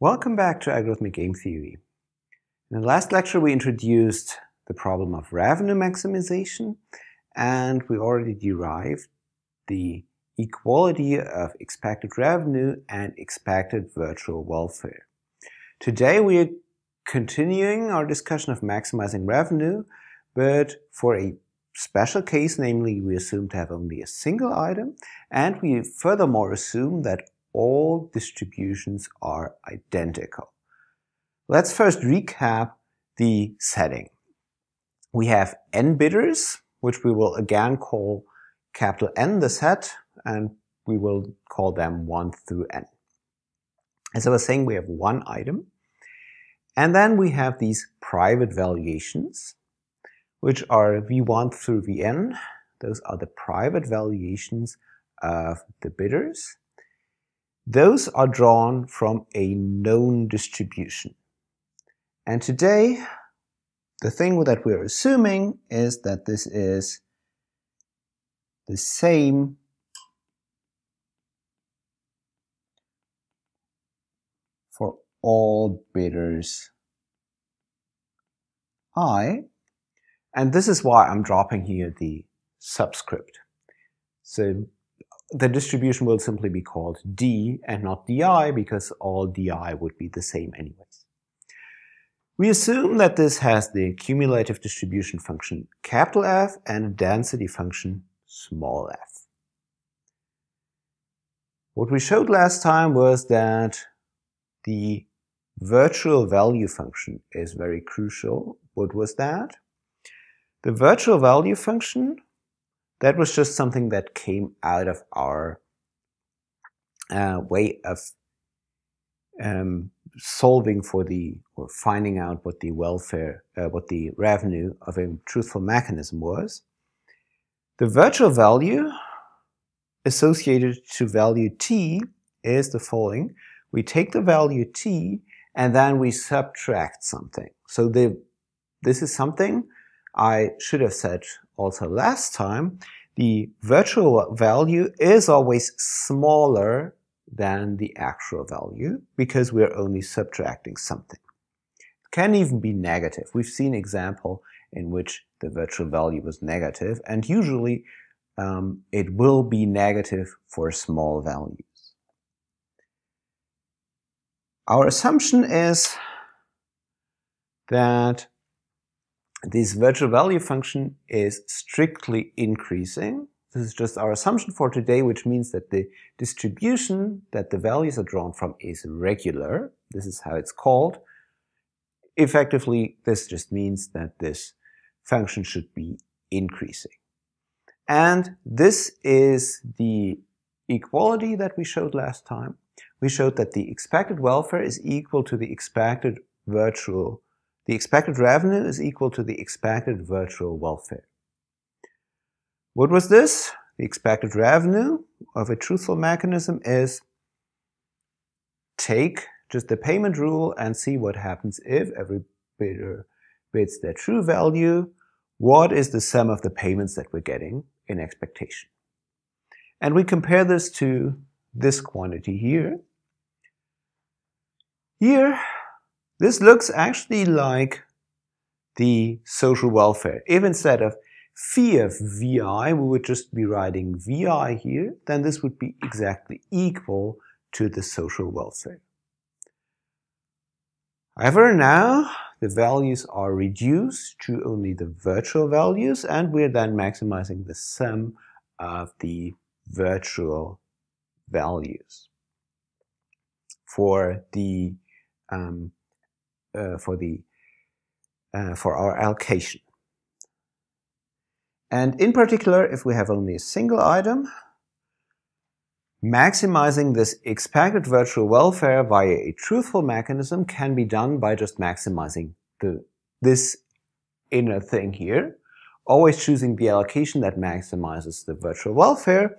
Welcome back to algorithmic game theory. In the last lecture we introduced the problem of revenue maximization and we already derived the equality of expected revenue and expected virtual welfare. Today we are continuing our discussion of maximizing revenue, but for a special case, namely we assume to have only a single item, and we furthermore assume that all distributions are identical. Let's first recap the setting. We have n bidders, which we will again call capital N the set, and we will call them 1 through n. As I was saying, we have one item. And then we have these private valuations, which are v1 through vn. Those are the private valuations of the bidders. Those are drawn from a known distribution. And today, the thing that we're assuming is that this is the same for all bidders i, and this is why I'm dropping here the subscript. So the distribution will simply be called d and not di because all di would be the same anyways. We assume that this has the cumulative distribution function capital F and a density function small f. What we showed last time was that the virtual value function is very crucial. What was that? The virtual value function that was just something that came out of our uh, way of um, solving for the or finding out what the welfare, uh, what the revenue of a truthful mechanism was. The virtual value associated to value t is the following. We take the value t and then we subtract something. So the, this is something I should have said also last time, the virtual value is always smaller than the actual value because we're only subtracting something. It can even be negative. We've seen example in which the virtual value was negative and usually um, it will be negative for small values. Our assumption is that this virtual value function is strictly increasing. This is just our assumption for today, which means that the distribution that the values are drawn from is regular. This is how it's called. Effectively, this just means that this function should be increasing. And this is the equality that we showed last time. We showed that the expected welfare is equal to the expected virtual the expected revenue is equal to the expected virtual welfare. What was this? The expected revenue of a truthful mechanism is take just the payment rule and see what happens if every bidder bids their true value. What is the sum of the payments that we're getting in expectation? And we compare this to this quantity here. Here, this looks actually like the social welfare. If instead of phi of vi, we would just be writing vi here, then this would be exactly equal to the social welfare. However, now the values are reduced to only the virtual values, and we're then maximizing the sum of the virtual values. For the um, for the uh, for our allocation. And in particular, if we have only a single item, maximizing this expected virtual welfare via a truthful mechanism can be done by just maximizing the, this inner thing here, always choosing the allocation that maximizes the virtual welfare.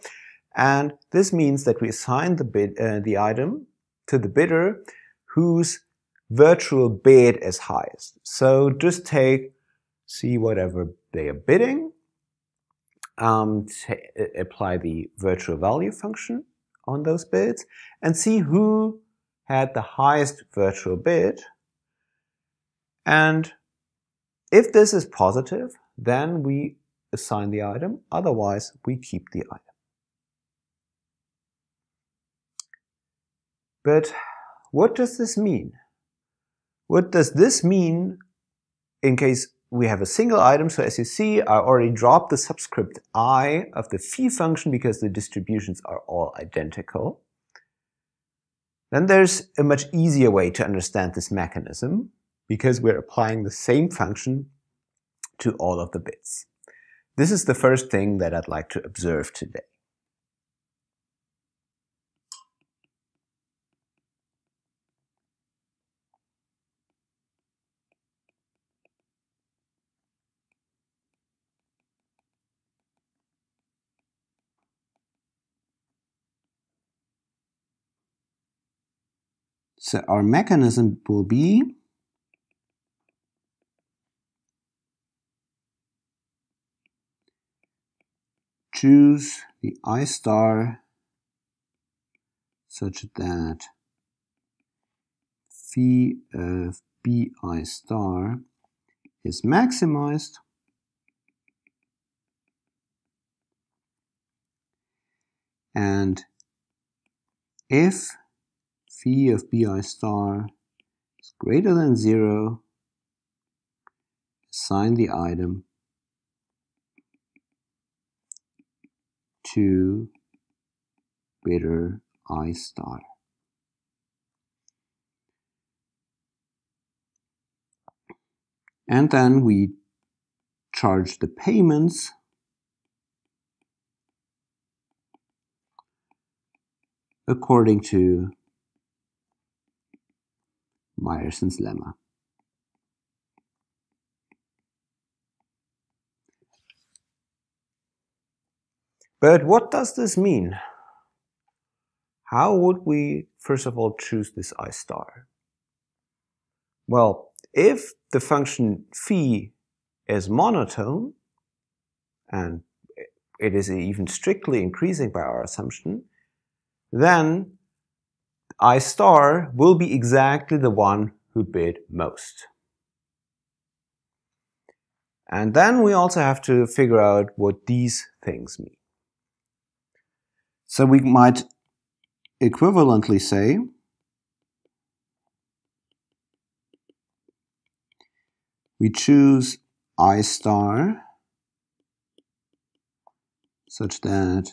And this means that we assign the, bid, uh, the item to the bidder whose virtual bid is highest. So just take, see whatever they are bidding, um, apply the virtual value function on those bids, and see who had the highest virtual bid. And if this is positive, then we assign the item, otherwise we keep the item. But what does this mean? What does this mean in case we have a single item? So as you see, I already dropped the subscript i of the phi function because the distributions are all identical. Then there's a much easier way to understand this mechanism because we're applying the same function to all of the bits. This is the first thing that I'd like to observe today. So our mechanism will be choose the I star such that phi of bi star is maximized. And if phi of bi star is greater than zero assign the item to bidder I star. And then we charge the payments according to Myerson's lemma. But what does this mean? How would we, first of all, choose this I star? Well, if the function phi is monotone, and it is even strictly increasing by our assumption, then I star will be exactly the one who bid most. And then we also have to figure out what these things mean. So we might equivalently say we choose I star such that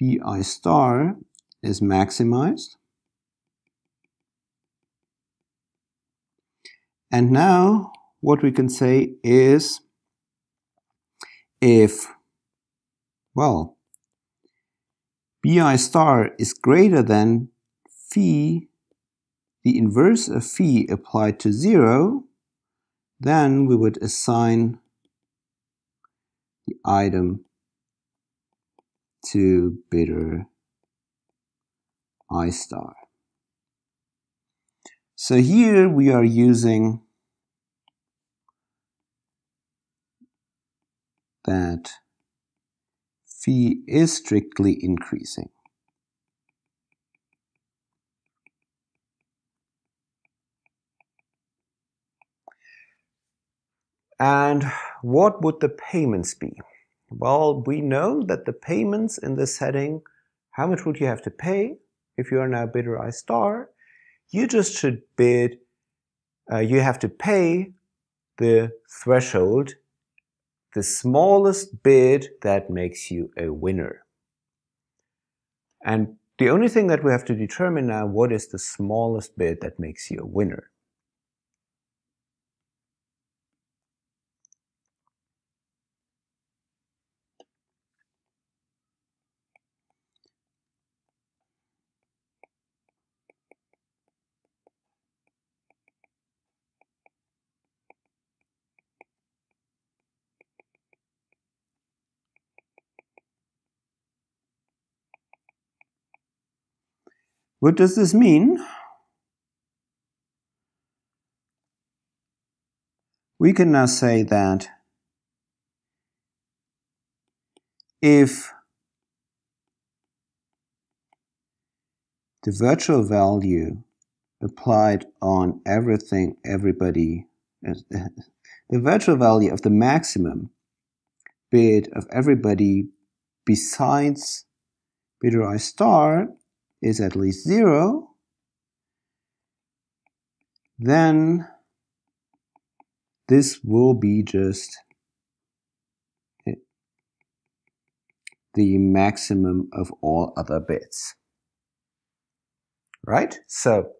bi star is maximized. And now what we can say is if, well, bi star is greater than phi, the inverse of phi applied to 0, then we would assign the item to bidder I star. So here we are using that phi is strictly increasing. And what would the payments be? Well, we know that the payments in this setting, how much would you have to pay if you are now bidder I star? You just should bid, uh, you have to pay the threshold the smallest bid that makes you a winner. And the only thing that we have to determine now, what is the smallest bid that makes you a winner? What does this mean? We can now say that if the virtual value applied on everything, everybody, the virtual value of the maximum bid of everybody besides bidder i star is at least zero, then this will be just the maximum of all other bits. Right? So,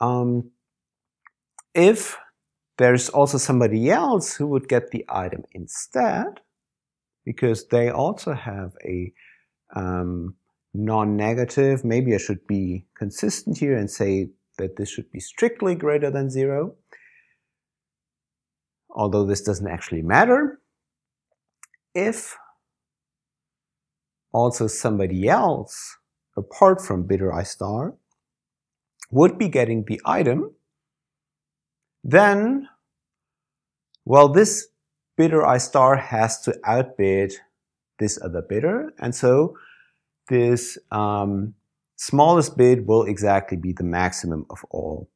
um, if there's also somebody else who would get the item instead, because they also have a um, non-negative, maybe I should be consistent here and say that this should be strictly greater than zero. Although this doesn't actually matter, if also somebody else apart from bidder i star would be getting the item, then, well, this bidder i star has to outbid this other bidder, and so this um, smallest bid will exactly be the maximum of all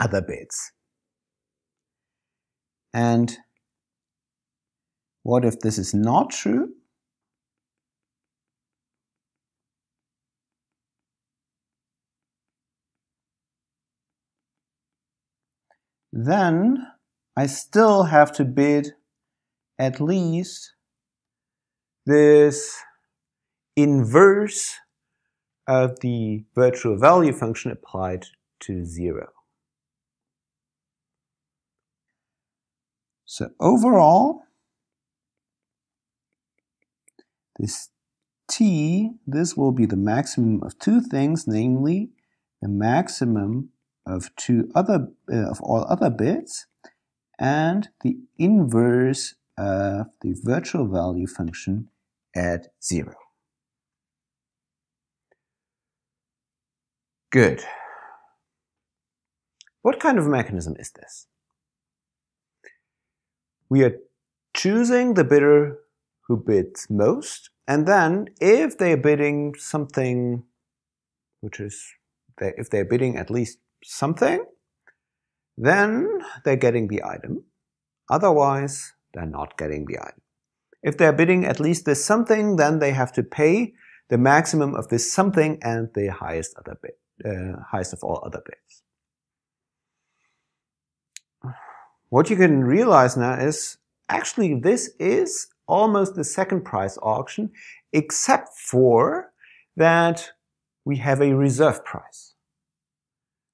other bids. And what if this is not true? Then I still have to bid at least this inverse of the virtual value function applied to zero. So overall, this t, this will be the maximum of two things, namely the maximum of two other uh, of all other bits and the inverse of the virtual value function at zero. Good. What kind of mechanism is this? we are choosing the bidder who bids most, and then if they're bidding something, which is if they're bidding at least something, then they're getting the item. Otherwise, they're not getting the item. If they're bidding at least this something, then they have to pay the maximum of this something and the highest other bid, uh, highest of all other bids. What you can realize now is actually this is almost the second price auction, except for that we have a reserve price.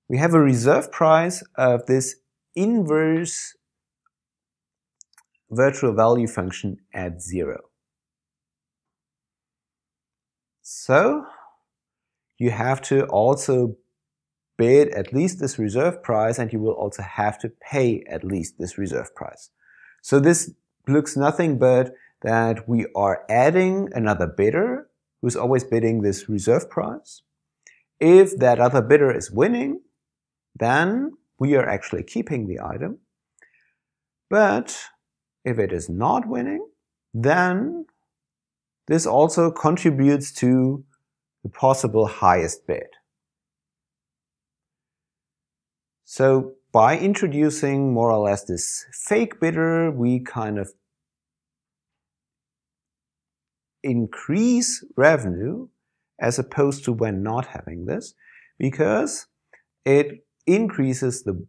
We have a reserve price of this inverse virtual value function at zero. So you have to also bid at least this reserve price and you will also have to pay at least this reserve price. So this looks nothing but that we are adding another bidder who's always bidding this reserve price. If that other bidder is winning, then we are actually keeping the item. But if it is not winning, then this also contributes to the possible highest bid. So by introducing more or less this fake bidder, we kind of increase revenue as opposed to when not having this because it increases the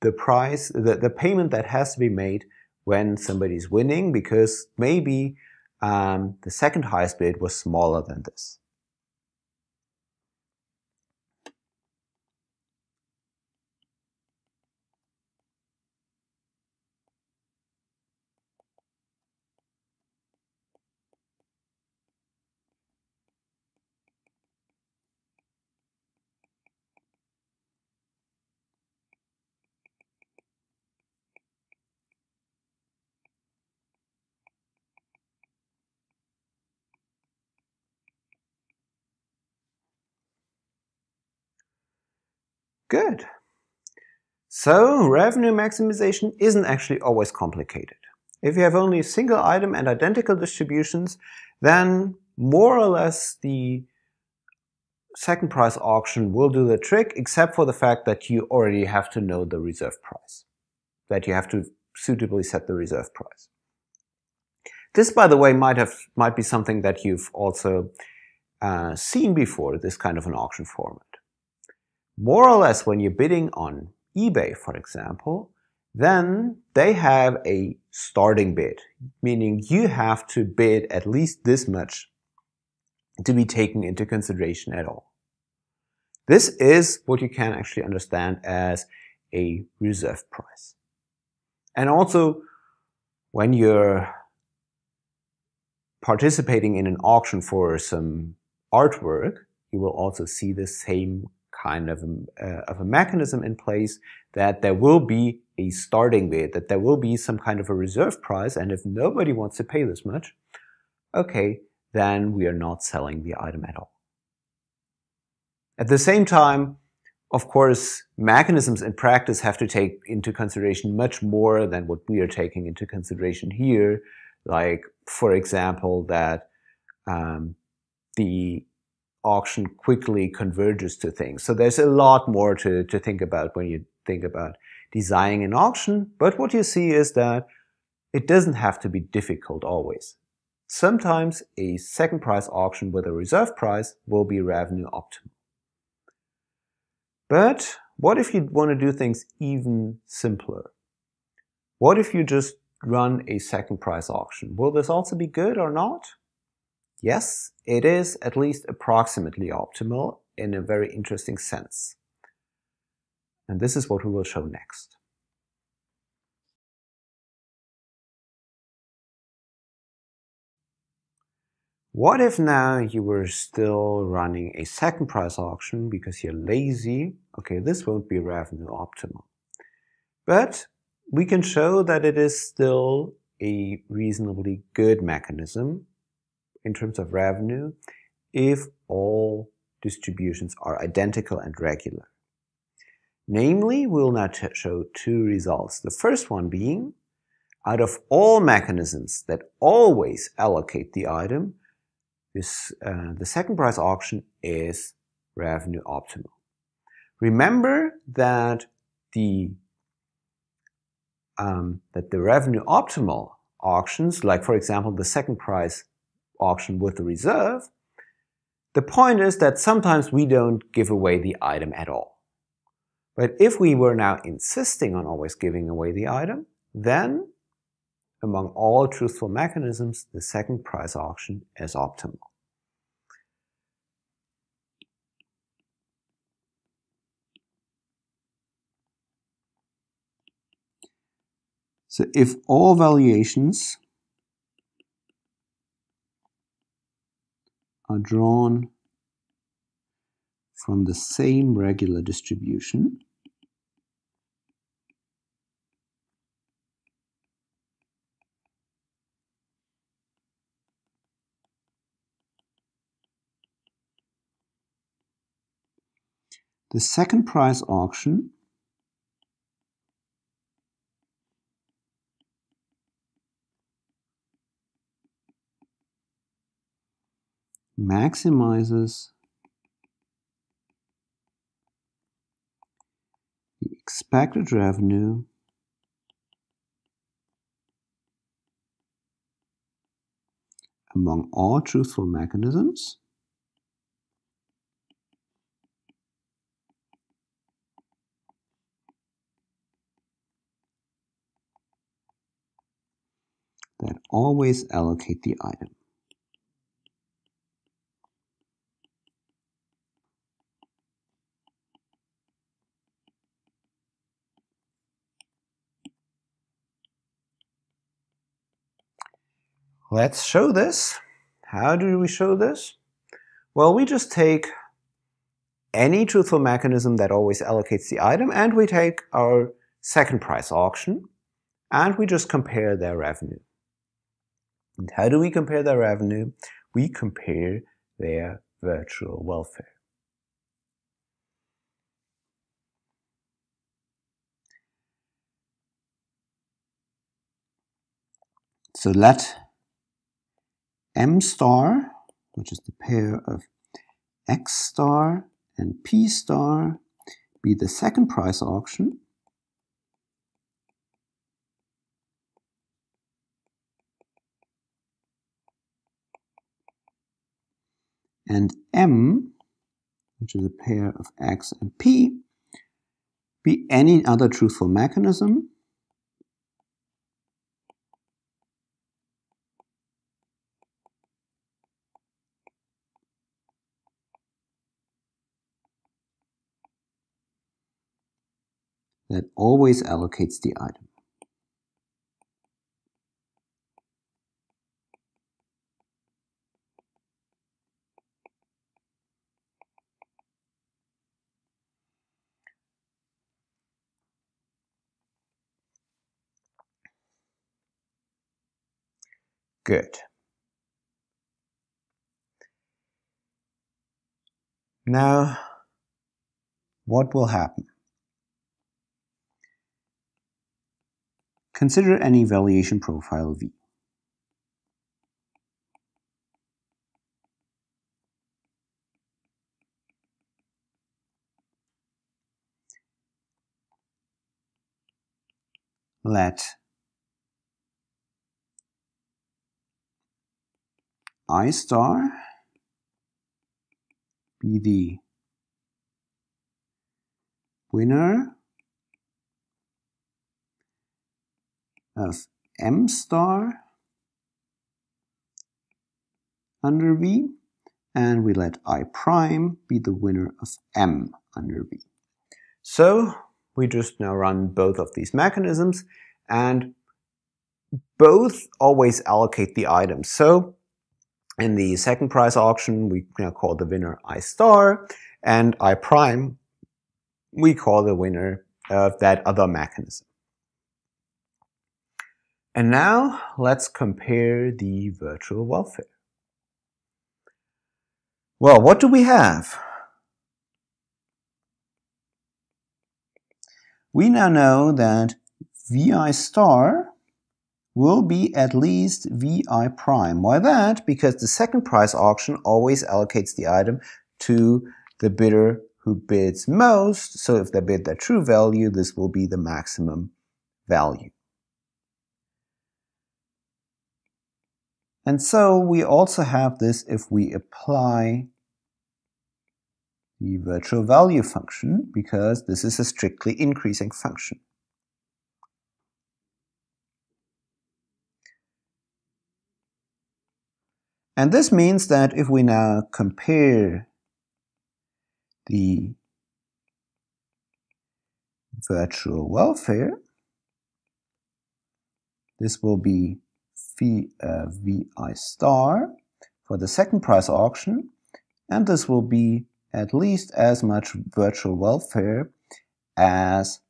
the price the, the payment that has to be made when somebody's winning because maybe um, the second highest bid was smaller than this. Good. So revenue maximization isn't actually always complicated. If you have only a single item and identical distributions, then more or less the second price auction will do the trick, except for the fact that you already have to know the reserve price, that you have to suitably set the reserve price. This, by the way, might have might be something that you've also uh, seen before, this kind of an auction format. More or less, when you're bidding on eBay, for example, then they have a starting bid, meaning you have to bid at least this much to be taken into consideration at all. This is what you can actually understand as a reserve price. And also, when you're participating in an auction for some artwork, you will also see the same kind of a, uh, of a mechanism in place that there will be a starting bid, that there will be some kind of a reserve price, and if nobody wants to pay this much, okay, then we are not selling the item at all. At the same time, of course, mechanisms in practice have to take into consideration much more than what we are taking into consideration here. Like, for example, that um, the auction quickly converges to things. So there's a lot more to, to think about when you think about designing an auction. But what you see is that it doesn't have to be difficult always. Sometimes a second price auction with a reserve price will be revenue optimal. But what if you want to do things even simpler? What if you just run a second price auction? Will this also be good or not? Yes, it is at least approximately optimal in a very interesting sense. And this is what we will show next. What if now you were still running a second price auction because you're lazy? Okay, this won't be revenue optimal. But we can show that it is still a reasonably good mechanism in terms of revenue if all distributions are identical and regular. Namely, we'll now show two results. The first one being, out of all mechanisms that always allocate the item, this, uh, the second price auction is revenue optimal. Remember that the um, that the revenue optimal auctions, like for example the second price auction with the reserve, the point is that sometimes we don't give away the item at all. But if we were now insisting on always giving away the item, then among all truthful mechanisms, the second price auction is optimal. So if all valuations are drawn from the same regular distribution. The second price auction maximizes the expected revenue among all truthful mechanisms that always allocate the item. Let's show this. How do we show this? Well, we just take any truthful mechanism that always allocates the item and we take our second price auction and we just compare their revenue. And how do we compare their revenue? We compare their virtual welfare. So let M star, which is the pair of X star and P star be the second price auction. And M, which is a pair of X and P, be any other truthful mechanism that always allocates the item. Good. Now, what will happen? Consider an evaluation profile V. Let I star be the winner of M star under V, and we let I prime be the winner of M under V. So we just now run both of these mechanisms, and both always allocate the items. So in the second price auction, we now call the winner I star, and I prime, we call the winner of that other mechanism. And now let's compare the virtual welfare. Well, what do we have? We now know that Vi star will be at least Vi prime. Why that? Because the second price auction always allocates the item to the bidder who bids most. So if they bid their true value, this will be the maximum value. And so we also have this if we apply the virtual value function, because this is a strictly increasing function. And this means that if we now compare the virtual welfare, this will be v, uh, VI star for the second price auction, and this will be at least as much virtual welfare as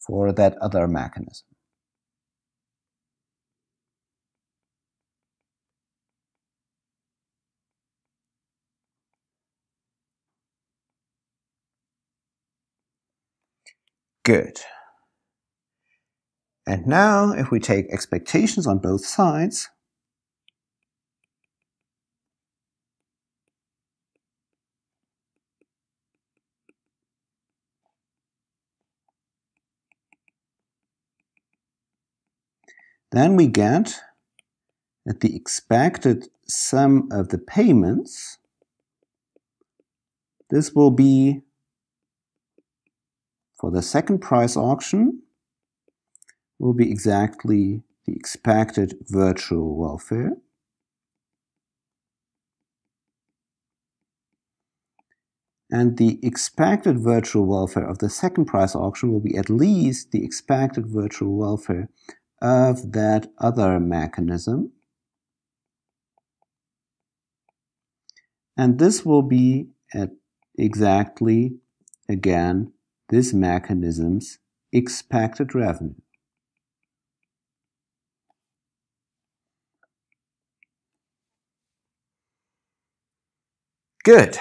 for that other mechanism. Good. And now, if we take expectations on both sides, then we get that the expected sum of the payments, this will be for the second price auction, will be exactly the expected virtual welfare. And the expected virtual welfare of the second price auction will be at least the expected virtual welfare of that other mechanism. And this will be at exactly, again, this mechanism's expected revenue. Good.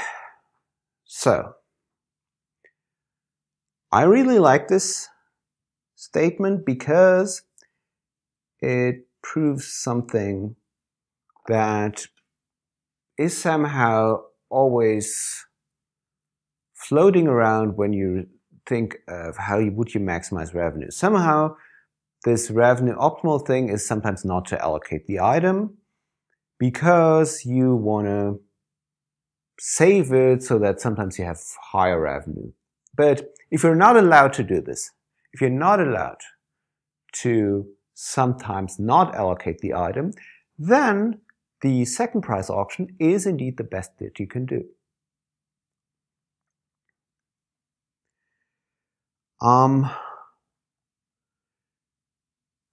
So, I really like this statement because it proves something that is somehow always floating around when you think of how you, would you maximize revenue. Somehow this revenue optimal thing is sometimes not to allocate the item because you want to save it so that sometimes you have higher revenue. But if you're not allowed to do this, if you're not allowed to sometimes not allocate the item, then the second price auction is indeed the best that you can do. Um,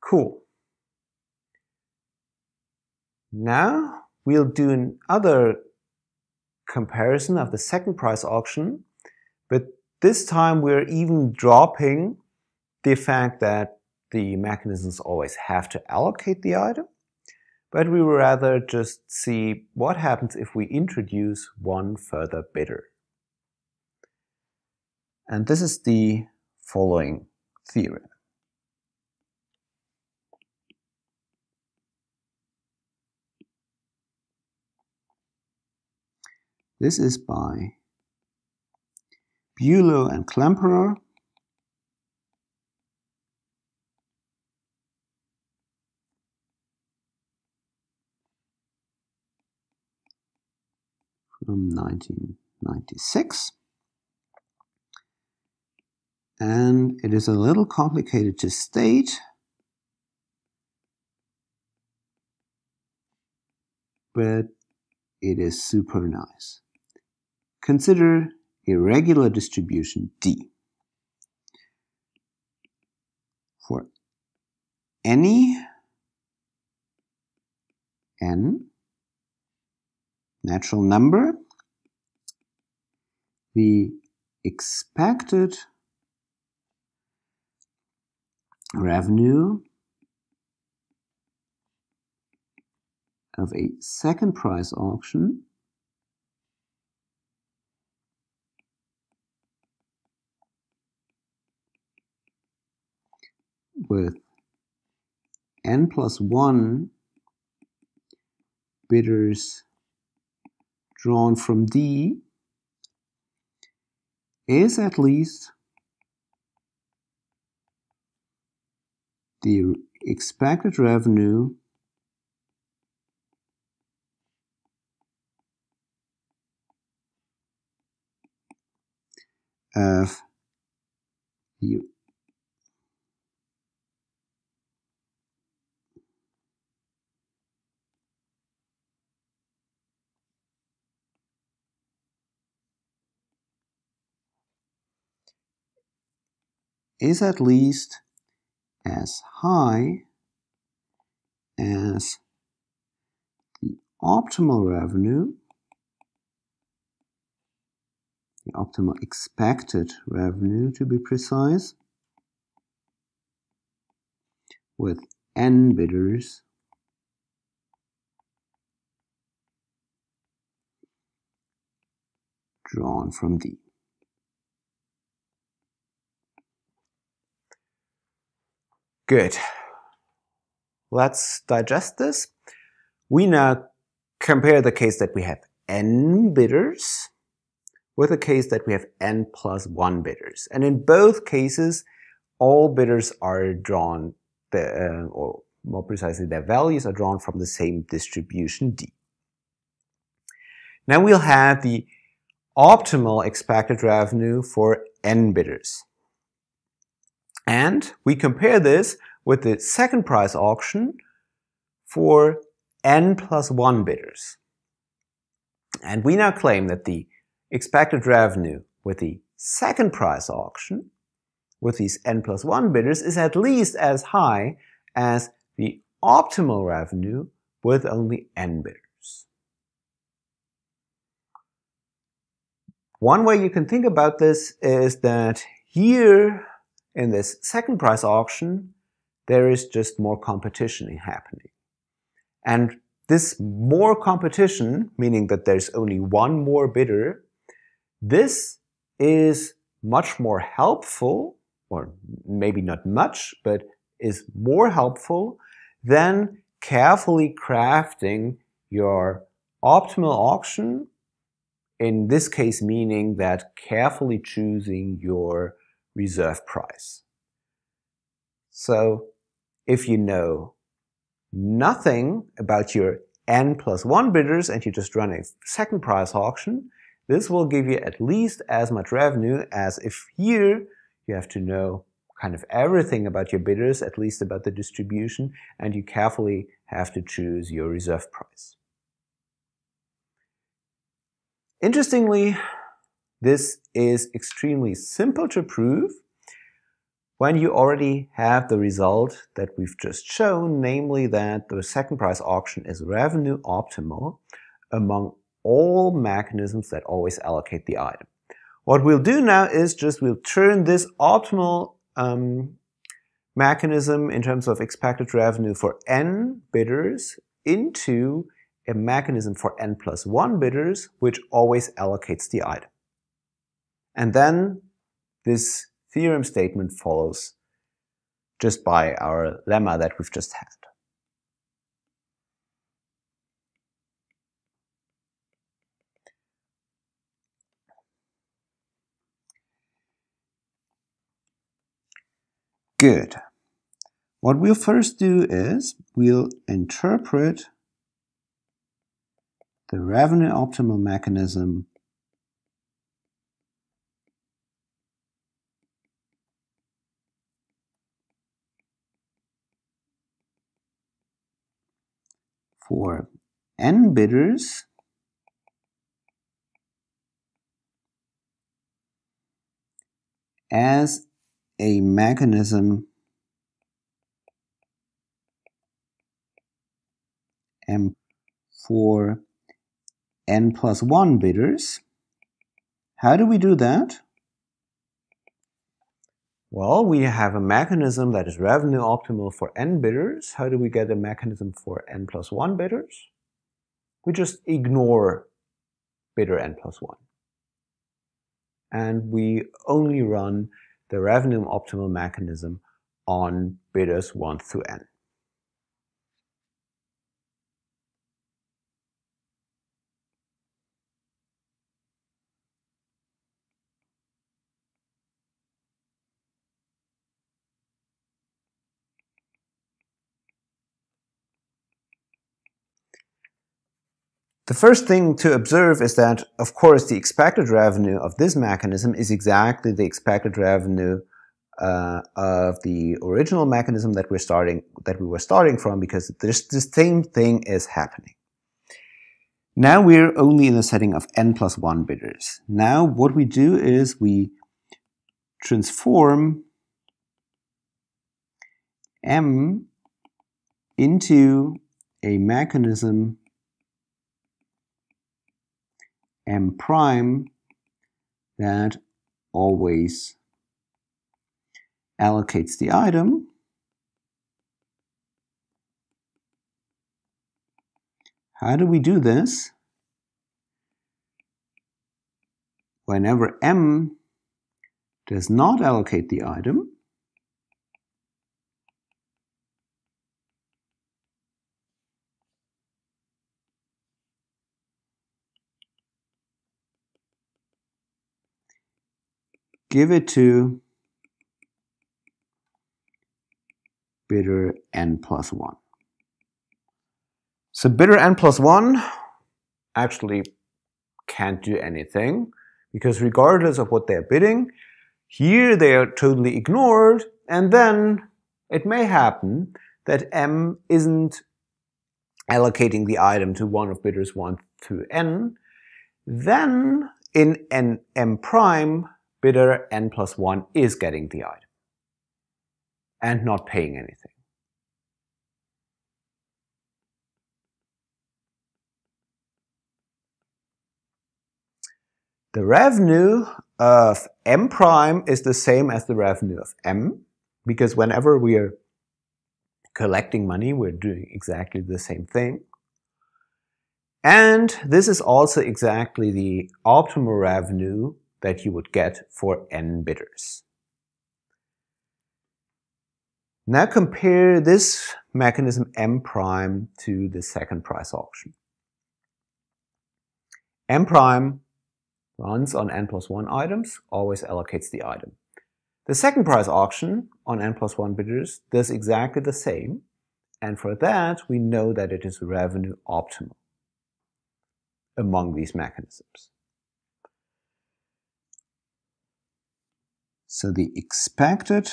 cool. Now we'll do another comparison of the second price auction, but this time we're even dropping the fact that the mechanisms always have to allocate the item, but we will rather just see what happens if we introduce one further bidder. And this is the following theorem. This is by Bulow and Klemperer. from 1996 and it is a little complicated to state but it is super nice. Consider a regular distribution D. For any n natural number, the expected revenue of a second price auction with n plus 1 bidders drawn from D is at least the expected revenue of the is at least as high as the optimal revenue, the optimal expected revenue to be precise, with n bidders drawn from D. Good. Let's digest this. We now compare the case that we have n bidders with the case that we have n plus 1 bidders. And in both cases, all bidders are drawn, the, uh, or more precisely, their values are drawn from the same distribution D. Now we'll have the optimal expected revenue for n bidders. And we compare this with the second price auction for n plus 1 bidders. And we now claim that the expected revenue with the second price auction with these n plus 1 bidders is at least as high as the optimal revenue with only n bidders. One way you can think about this is that here in this second price auction, there is just more competition happening. And this more competition, meaning that there's only one more bidder, this is much more helpful, or maybe not much, but is more helpful than carefully crafting your optimal auction in this case meaning that carefully choosing your reserve price. So if you know nothing about your n plus 1 bidders and you just run a second price auction, this will give you at least as much revenue as if here you have to know kind of everything about your bidders, at least about the distribution, and you carefully have to choose your reserve price. Interestingly, this is extremely simple to prove when you already have the result that we've just shown, namely that the second price auction is revenue optimal among all mechanisms that always allocate the item. What we'll do now is just we'll turn this optimal um, mechanism in terms of expected revenue for n bidders into a mechanism for n plus 1 bidders, which always allocates the item. And then this theorem statement follows just by our lemma that we've just had. Good. What we'll first do is we'll interpret the revenue optimal mechanism for n bidders as a mechanism m for n plus 1 bidders. How do we do that? Well, we have a mechanism that is revenue optimal for n bidders. How do we get a mechanism for n plus 1 bidders? We just ignore bidder n plus 1. And we only run the revenue optimal mechanism on bidders 1 through n. The first thing to observe is that, of course, the expected revenue of this mechanism is exactly the expected revenue uh, of the original mechanism that we're starting that we were starting from because this, the same thing is happening. Now we're only in the setting of n plus 1 bidders. Now what we do is we transform m into a mechanism m prime that always allocates the item How do we do this? Whenever m does not allocate the item, give it to bidder n plus 1. So bidder n plus 1 actually can't do anything because regardless of what they're bidding, here they are totally ignored and then it may happen that m isn't allocating the item to one of bidders 1 through n. Then in n m prime, bidder n plus 1 is getting the item and not paying anything. The revenue of m prime is the same as the revenue of m because whenever we are collecting money, we're doing exactly the same thing. And this is also exactly the optimal revenue that you would get for n bidders. Now compare this mechanism m prime to the second price auction. m prime runs on n plus 1 items, always allocates the item. The second price auction on n plus 1 bidders does exactly the same, and for that we know that it is revenue optimal among these mechanisms. So the expected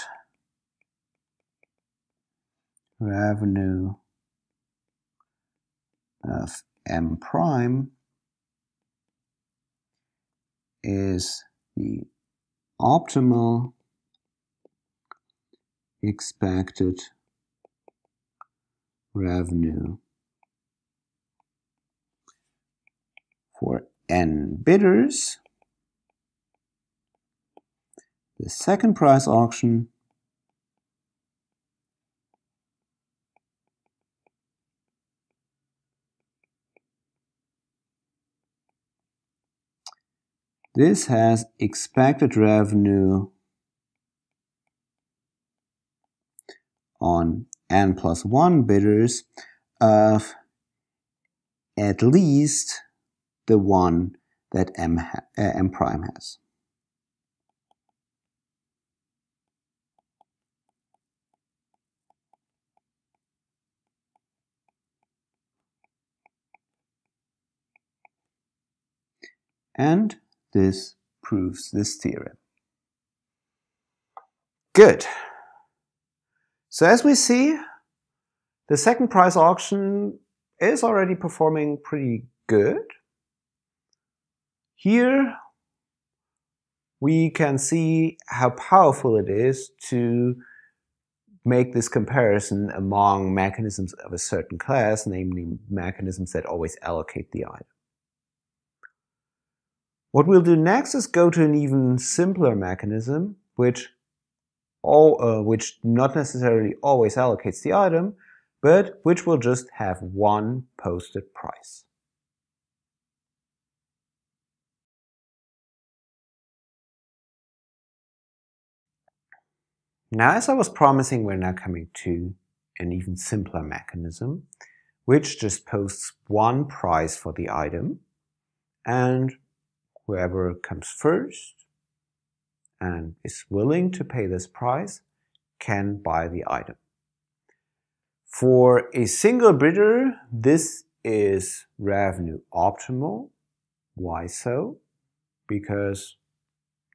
revenue of m prime is the optimal expected revenue for n bidders. The second price auction This has expected revenue on n plus 1 bidders of at least the one that m, uh, m prime has. And this proves this theorem. Good. So as we see, the second price auction is already performing pretty good. Here we can see how powerful it is to make this comparison among mechanisms of a certain class, namely mechanisms that always allocate the item. What we'll do next is go to an even simpler mechanism, which all, uh, which not necessarily always allocates the item, but which will just have one posted price. Now, as I was promising, we're now coming to an even simpler mechanism, which just posts one price for the item and whoever comes first and is willing to pay this price can buy the item. For a single bidder, this is revenue optimal. Why so? Because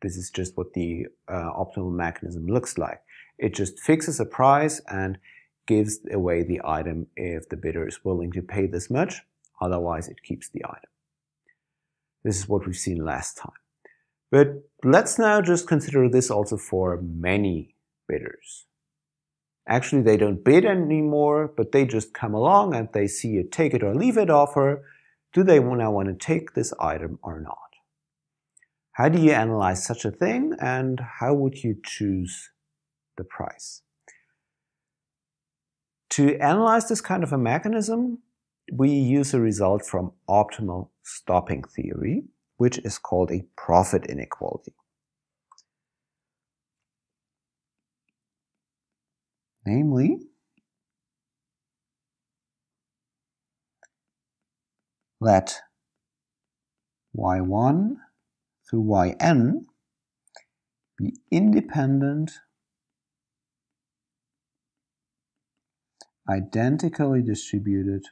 this is just what the uh, optimal mechanism looks like. It just fixes a price and gives away the item if the bidder is willing to pay this much. Otherwise, it keeps the item. This is what we've seen last time. But let's now just consider this also for many bidders. Actually, they don't bid anymore, but they just come along and they see a take it or leave it offer. Do they now want to take this item or not? How do you analyze such a thing and how would you choose the price? To analyze this kind of a mechanism, we use a result from optimal stopping theory, which is called a prophet inequality. Namely, let y1 through yn be independent, identically distributed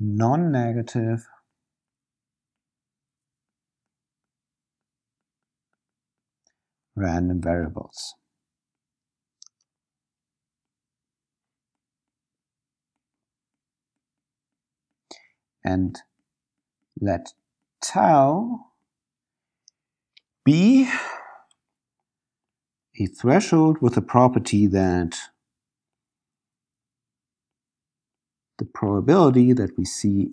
non-negative random variables. And let tau be a threshold with a property that the probability that we see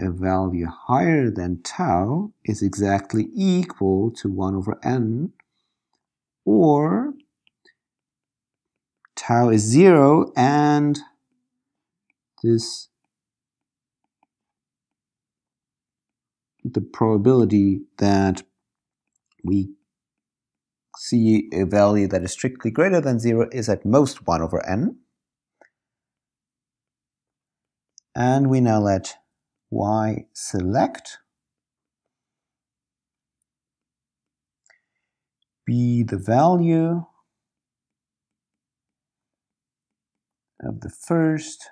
a value higher than tau is exactly equal to 1 over n, or tau is 0 and this the probability that we see a value that is strictly greater than 0 is at most 1 over n. And we now let y select. Be the value of the first.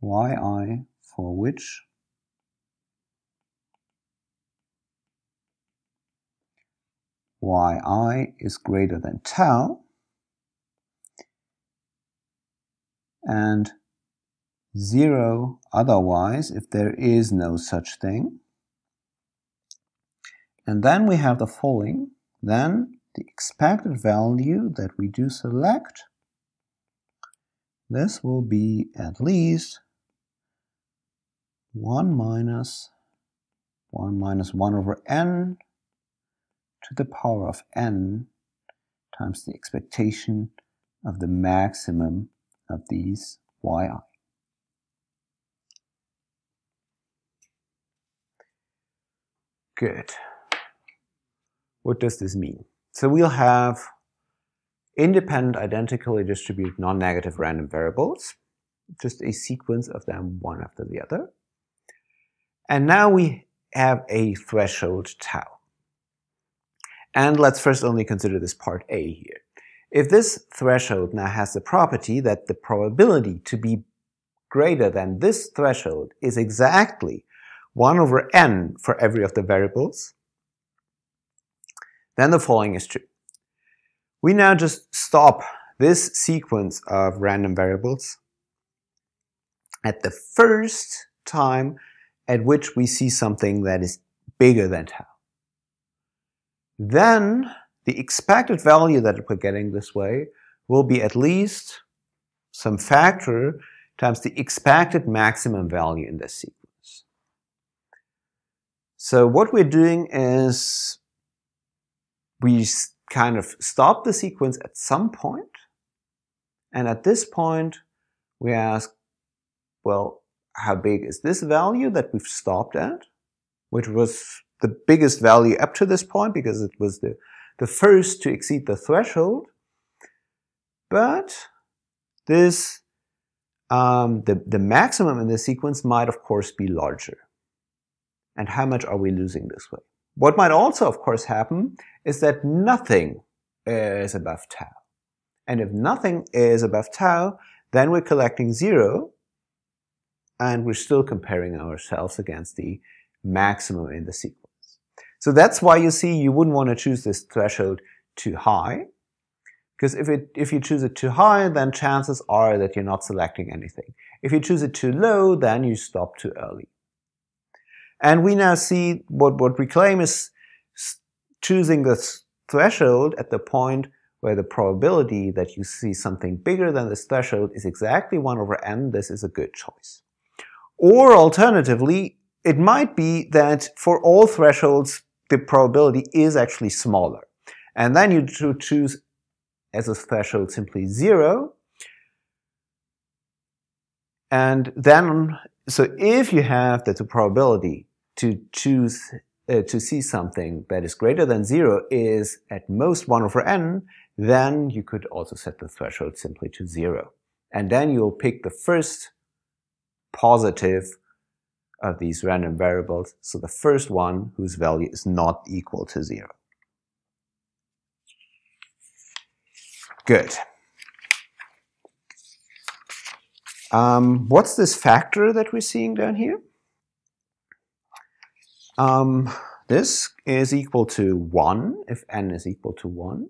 Yi for which? Yi is greater than tau and 0 otherwise if there is no such thing. And then we have the following. Then the expected value that we do select, this will be at least 1 minus 1 minus 1 over n to the power of n times the expectation of the maximum of these yi. Good. What does this mean? So we'll have independent, identically distributed, non-negative random variables, just a sequence of them one after the other. And now we have a threshold tau. And let's first only consider this part A here. If this threshold now has the property that the probability to be greater than this threshold is exactly 1 over n for every of the variables, then the following is true. We now just stop this sequence of random variables at the first time at which we see something that is bigger than tau. Then the expected value that we're getting this way will be at least some factor times the expected maximum value in this sequence. So what we're doing is we kind of stop the sequence at some point, and at this point we ask, well, how big is this value that we've stopped at, which was the biggest value up to this point because it was the, the first to exceed the threshold. But this, um, the, the maximum in the sequence might of course be larger. And how much are we losing this way? What might also of course happen is that nothing is above tau. And if nothing is above tau, then we're collecting zero and we're still comparing ourselves against the maximum in the sequence. So that's why you see you wouldn't want to choose this threshold too high. Because if, it, if you choose it too high, then chances are that you're not selecting anything. If you choose it too low, then you stop too early. And we now see what, what we claim is choosing this threshold at the point where the probability that you see something bigger than this threshold is exactly 1 over n, this is a good choice. Or alternatively, it might be that for all thresholds, the probability is actually smaller. And then you choose as a threshold simply 0. And then, so if you have that the probability to choose uh, to see something that is greater than 0 is at most 1 over n, then you could also set the threshold simply to 0. And then you'll pick the first positive of these random variables, so the first one whose value is not equal to 0. Good. Um, what's this factor that we're seeing down here? Um, this is equal to 1 if n is equal to 1.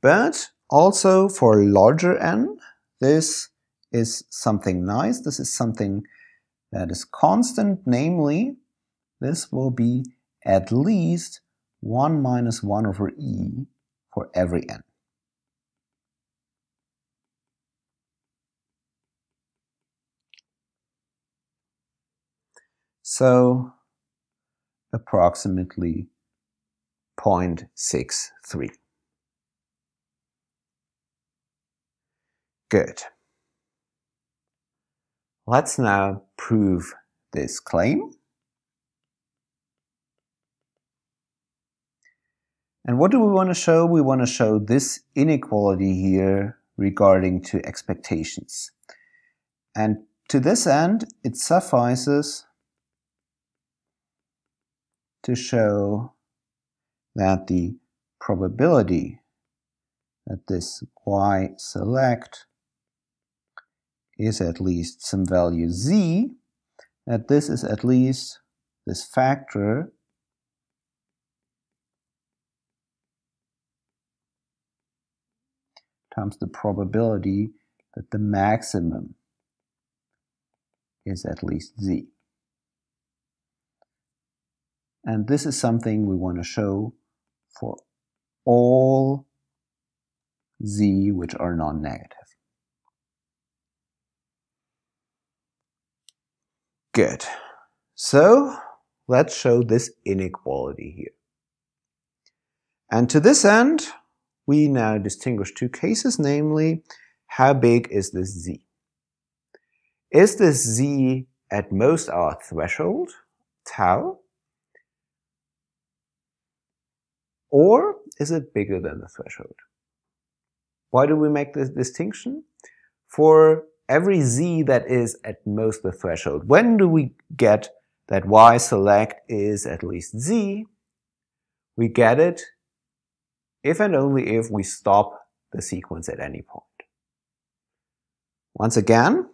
But also for larger n, this is something nice. This is something that is constant, namely, this will be at least 1 minus 1 over e for every n. So approximately 0.63. Good. Let's now prove this claim. And what do we want to show? We want to show this inequality here regarding to expectations. And to this end, it suffices to show that the probability that this y select is at least some value z, that this is at least this factor times the probability that the maximum is at least z. And this is something we want to show for all z which are non-negative. Good. So let's show this inequality here. And to this end, we now distinguish two cases, namely, how big is this z? Is this z at most our threshold, tau? Or is it bigger than the threshold? Why do we make this distinction? For every z that is at most the threshold, when do we get that y select is at least z? We get it if and only if we stop the sequence at any point. Once again,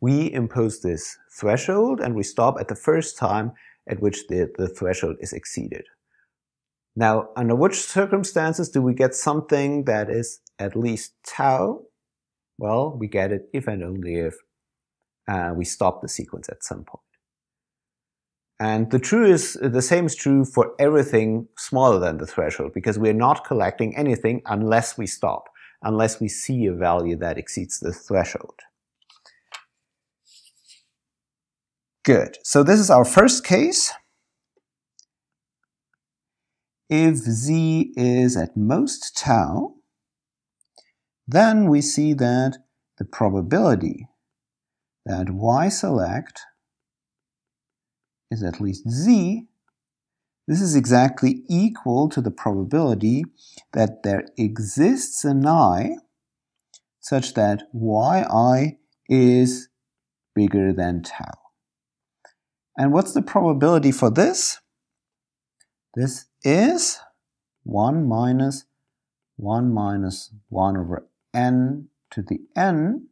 we impose this threshold and we stop at the first time at which the, the threshold is exceeded. Now, under which circumstances do we get something that is at least tau? Well, we get it if and only if uh, we stop the sequence at some point. And the true is the same is true for everything smaller than the threshold because we're not collecting anything unless we stop, unless we see a value that exceeds the threshold. Good. So this is our first case. If z is at most tau, then we see that the probability that y select is at least z, this is exactly equal to the probability that there exists an i such that yi is bigger than tau. And what's the probability for this? This is 1 minus 1 minus 1 over n to the n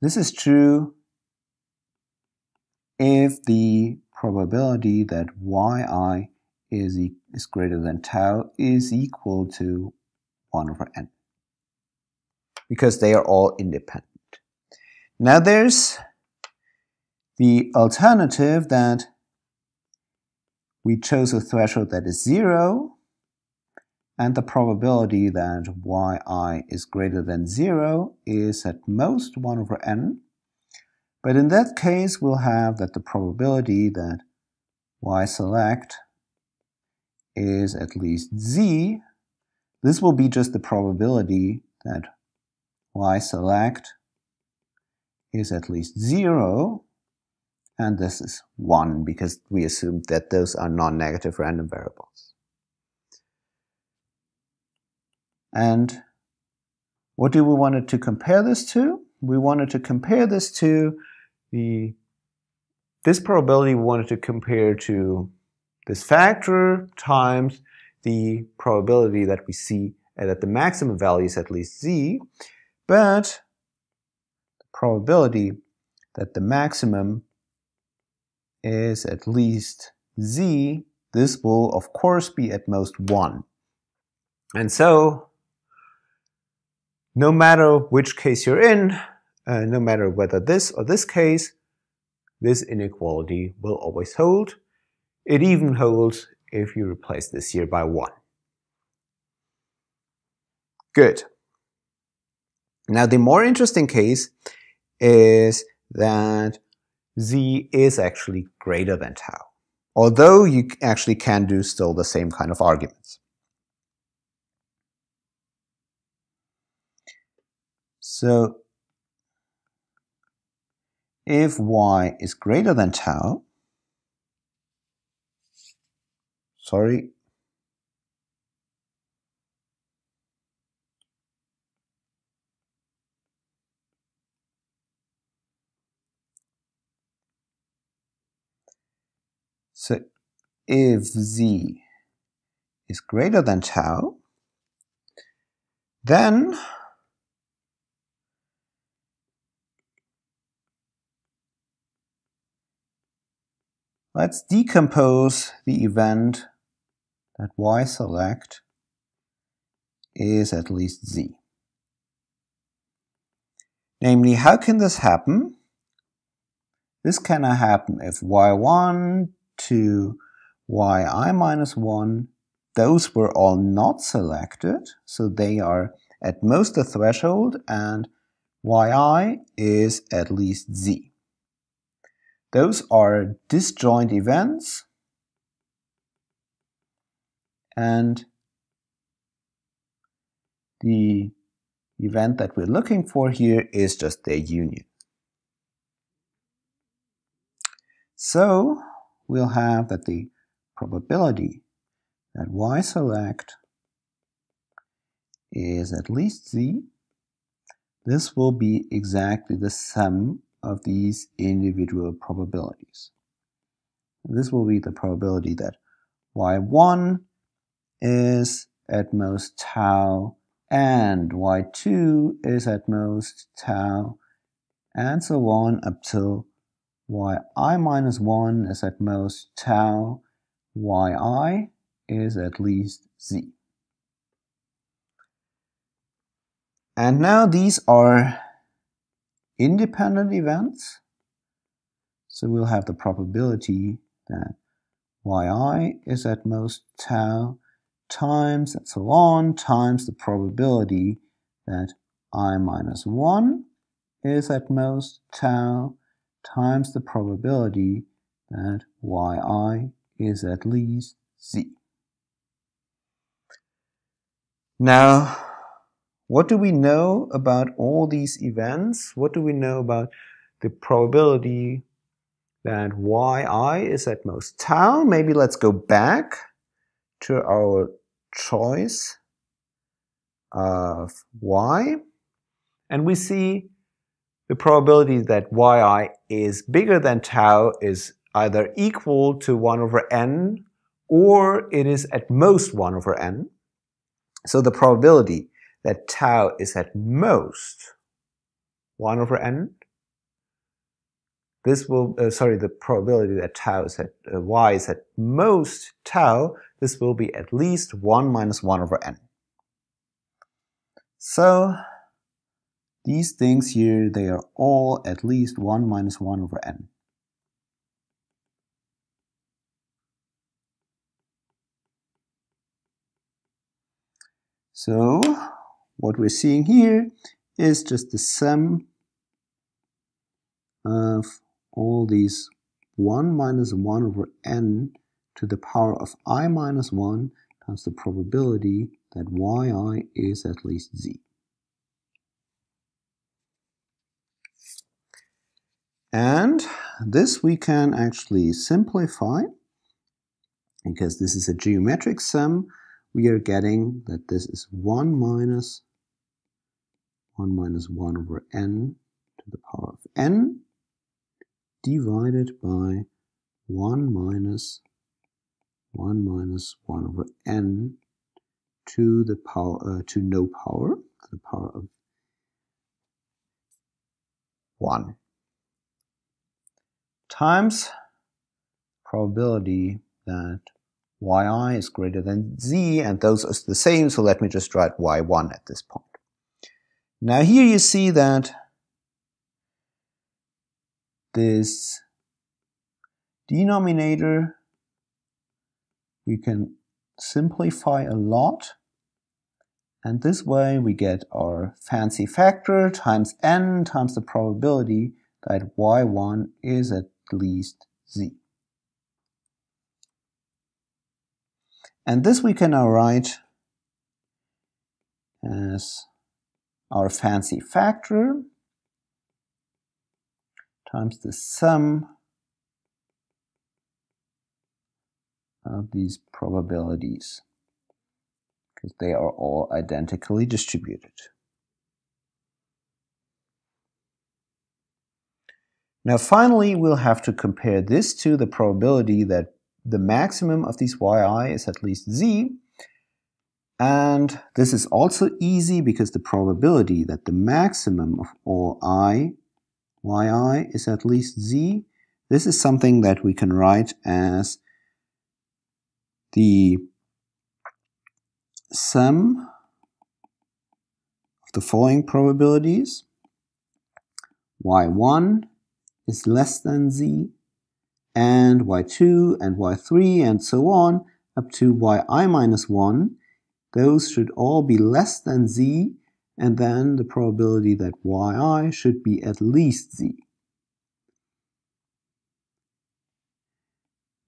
This is true if the probability that yi is, e is greater than tau is equal to 1 over n because they are all independent. Now there's the alternative that we chose a threshold that is 0 and the probability that yi is greater than 0 is at most 1 over n. But in that case, we'll have that the probability that y select is at least z. This will be just the probability that y select is at least 0, and this is 1 because we assumed that those are non-negative random variables. And what do we wanted to compare this to? We wanted to compare this to the this probability we wanted to compare to this factor times the probability that we see that the maximum value is at least z, but the probability that the maximum is at least z, this will of course be at most 1. And so no matter which case you're in, uh, no matter whether this or this case, this inequality will always hold. It even holds if you replace this here by 1. Good. Now the more interesting case is that z is actually greater than tau, although you actually can do still the same kind of arguments. So if y is greater than tau, sorry, So if z is greater than tau, then let's decompose the event that y select is at least z. Namely, how can this happen? This cannot happen if y1 to yi minus 1, those were all not selected, so they are at most the threshold, and yi is at least z. Those are disjoint events, and the event that we're looking for here is just their union. So we'll have that the probability that y select is at least z, this will be exactly the sum of these individual probabilities. This will be the probability that y1 is at most tau and y2 is at most tau and so on up till yi minus 1 is at most tau, yi is at least z. And now these are independent events. So we'll have the probability that yi is at most tau times and so on times the probability that i minus 1 is at most tau times the probability that yi is at least z. Now, what do we know about all these events? What do we know about the probability that yi is at most tau? Maybe let's go back to our choice of y. And we see the probability that yi is bigger than tau is either equal to 1 over n or it is at most 1 over n. So the probability that tau is at most 1 over n, this will, uh, sorry, the probability that tau is at, uh, y is at most tau, this will be at least 1 minus 1 over n. So these things here, they are all at least 1 minus 1 over n. So what we're seeing here is just the sum of all these 1 minus 1 over n to the power of i minus 1 times the probability that yi is at least z. And this we can actually simplify because this is a geometric sum. We are getting that this is 1 minus 1 minus 1 over n to the power of n divided by 1 minus 1 minus 1 over n to the power uh, to no power to the power of 1 times probability that yi is greater than z, and those are the same, so let me just write y1 at this point. Now here you see that this denominator we can simplify a lot and this way we get our fancy factor times n times the probability that y1 is at least z. And this we can now write as our fancy factor times the sum of these probabilities because they are all identically distributed. Now finally, we'll have to compare this to the probability that the maximum of these yi is at least z. And this is also easy because the probability that the maximum of all i, yi is at least z, this is something that we can write as the sum of the following probabilities y1 is less than z and y2 and y3 and so on up to yi minus 1 those should all be less than z and then the probability that yi should be at least z.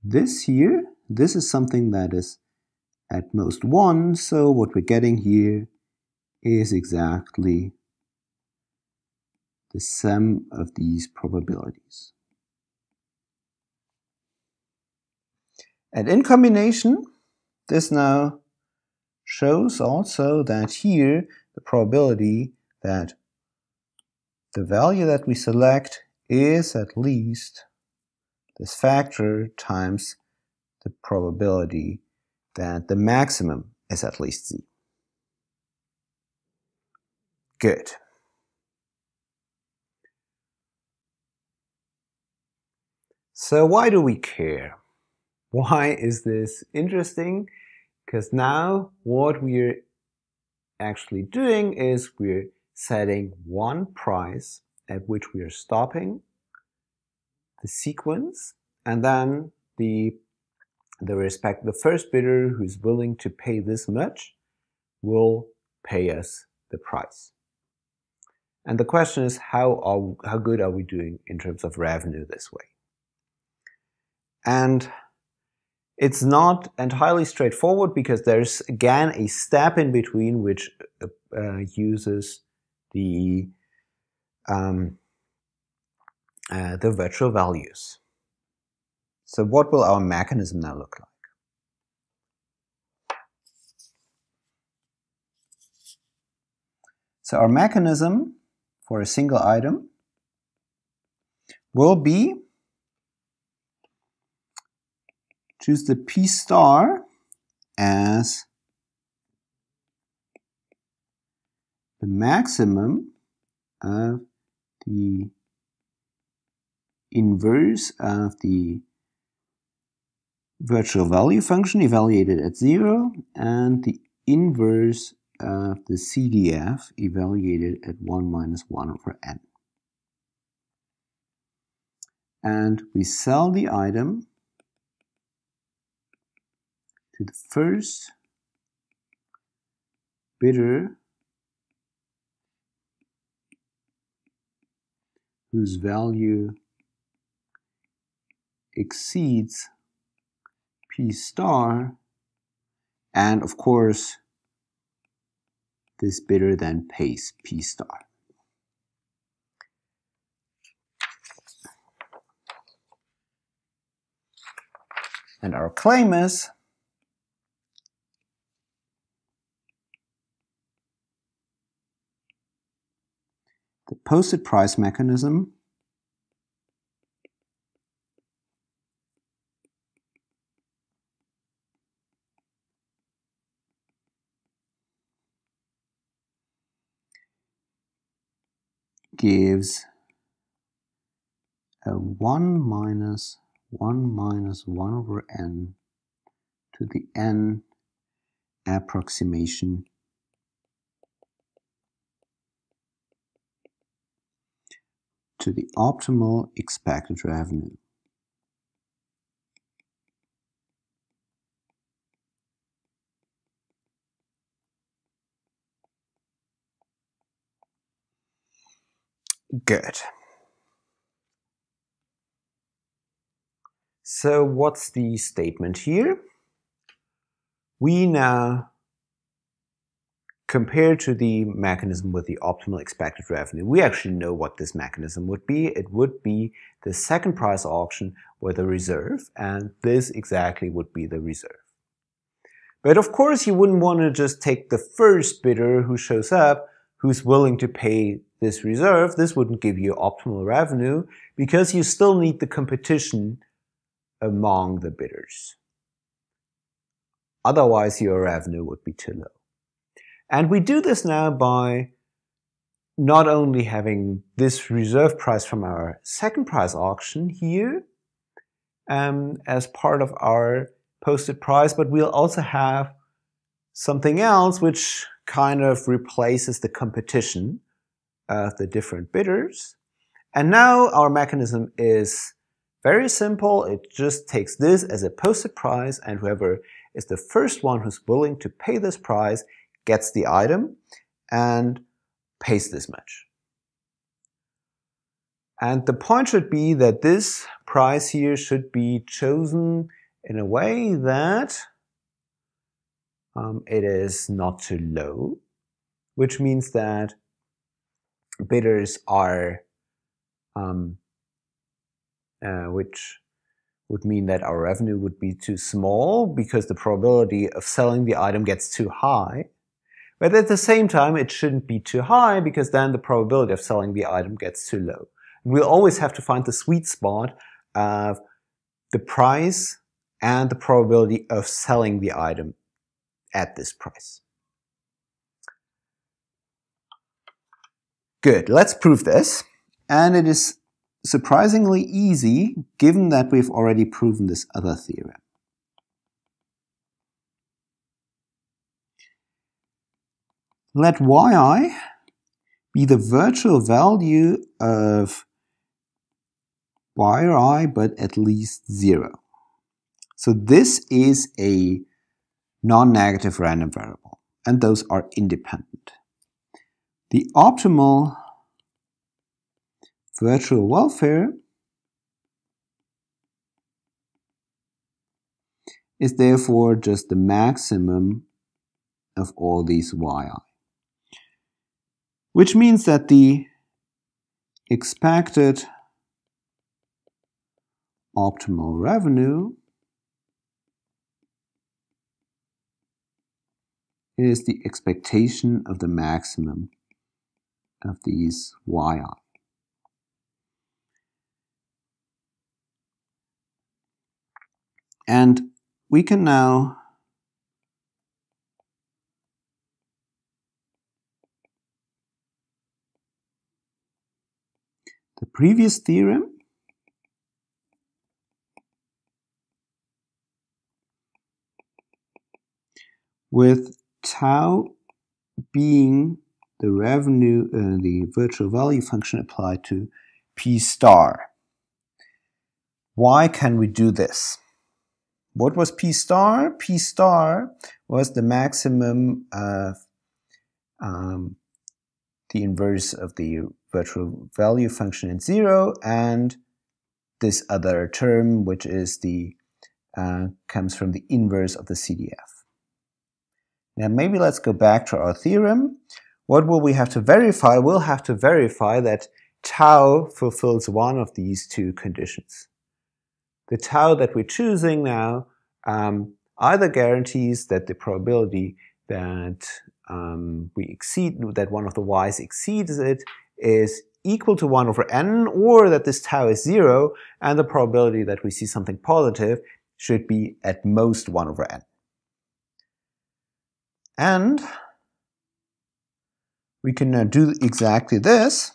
This here, this is something that is at most 1, so what we're getting here is exactly the sum of these probabilities. And in combination, this now shows also that here the probability that the value that we select is at least this factor times the probability that the maximum is at least z. Good. So why do we care? Why is this interesting? Because now what we're actually doing is we're setting one price at which we are stopping the sequence and then the the respect the first bidder who's willing to pay this much will pay us the price. And the question is how are how good are we doing in terms of revenue this way? And it's not entirely straightforward because there's again a step in between which uh, uh uses the um, uh, the virtual values. So what will our mechanism now look like? So our mechanism for a single item will be choose the P star as the maximum of the inverse of the virtual value function evaluated at zero and the inverse of the CDF evaluated at 1 minus 1 over n. And we sell the item to the first bidder whose value exceeds P star, and of course, this bidder then pays P star. And our claim is the posted price mechanism gives a 1 minus 1 minus 1 over n to the n approximation to the optimal expected revenue. Good. So what's the statement here? We now compared to the mechanism with the optimal expected revenue. We actually know what this mechanism would be. It would be the second price auction with a reserve, and this exactly would be the reserve. But of course, you wouldn't want to just take the first bidder who shows up, who's willing to pay this reserve. This wouldn't give you optimal revenue because you still need the competition among the bidders. Otherwise, your revenue would be too low. And we do this now by not only having this reserve price from our second price auction here um, as part of our posted price, but we'll also have something else which kind of replaces the competition of the different bidders. And now our mechanism is very simple. It just takes this as a posted price and whoever is the first one who's willing to pay this price gets the item and pays this much. And the point should be that this price here should be chosen in a way that um, it is not too low, which means that bidders are, um, uh, which would mean that our revenue would be too small because the probability of selling the item gets too high. But at the same time, it shouldn't be too high because then the probability of selling the item gets too low. We'll always have to find the sweet spot of the price and the probability of selling the item at this price. Good, let's prove this. And it is surprisingly easy given that we've already proven this other theorem. Let yi be the virtual value of yi but at least 0. So this is a non-negative random variable and those are independent. The optimal virtual welfare is therefore just the maximum of all these yi which means that the expected optimal revenue is the expectation of the maximum of these yi. And we can now the previous theorem with tau being the revenue, uh, the virtual value function applied to p star. Why can we do this? What was p star? p star was the maximum of um, the inverse of the virtual value function in zero and this other term which is the uh, comes from the inverse of the CDF. Now maybe let's go back to our theorem. What will we have to verify? We'll have to verify that tau fulfills one of these two conditions. The tau that we're choosing now um, either guarantees that the probability that um, we exceed, that one of the y's exceeds it is equal to 1 over n, or that this tau is 0, and the probability that we see something positive should be at most 1 over n. And we can now do exactly this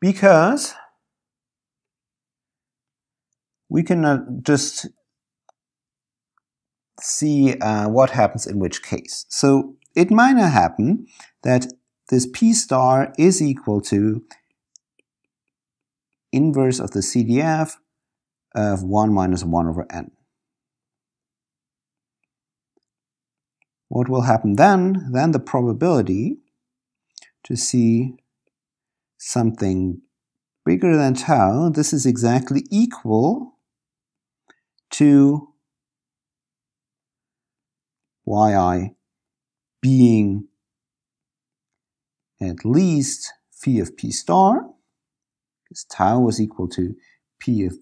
because we can uh, just see uh, what happens in which case. So it might happen that this p star is equal to inverse of the CDF of 1 minus 1 over n. What will happen then? Then the probability to see something bigger than tau, this is exactly equal to yi being at least phi of p star, because tau was equal to p of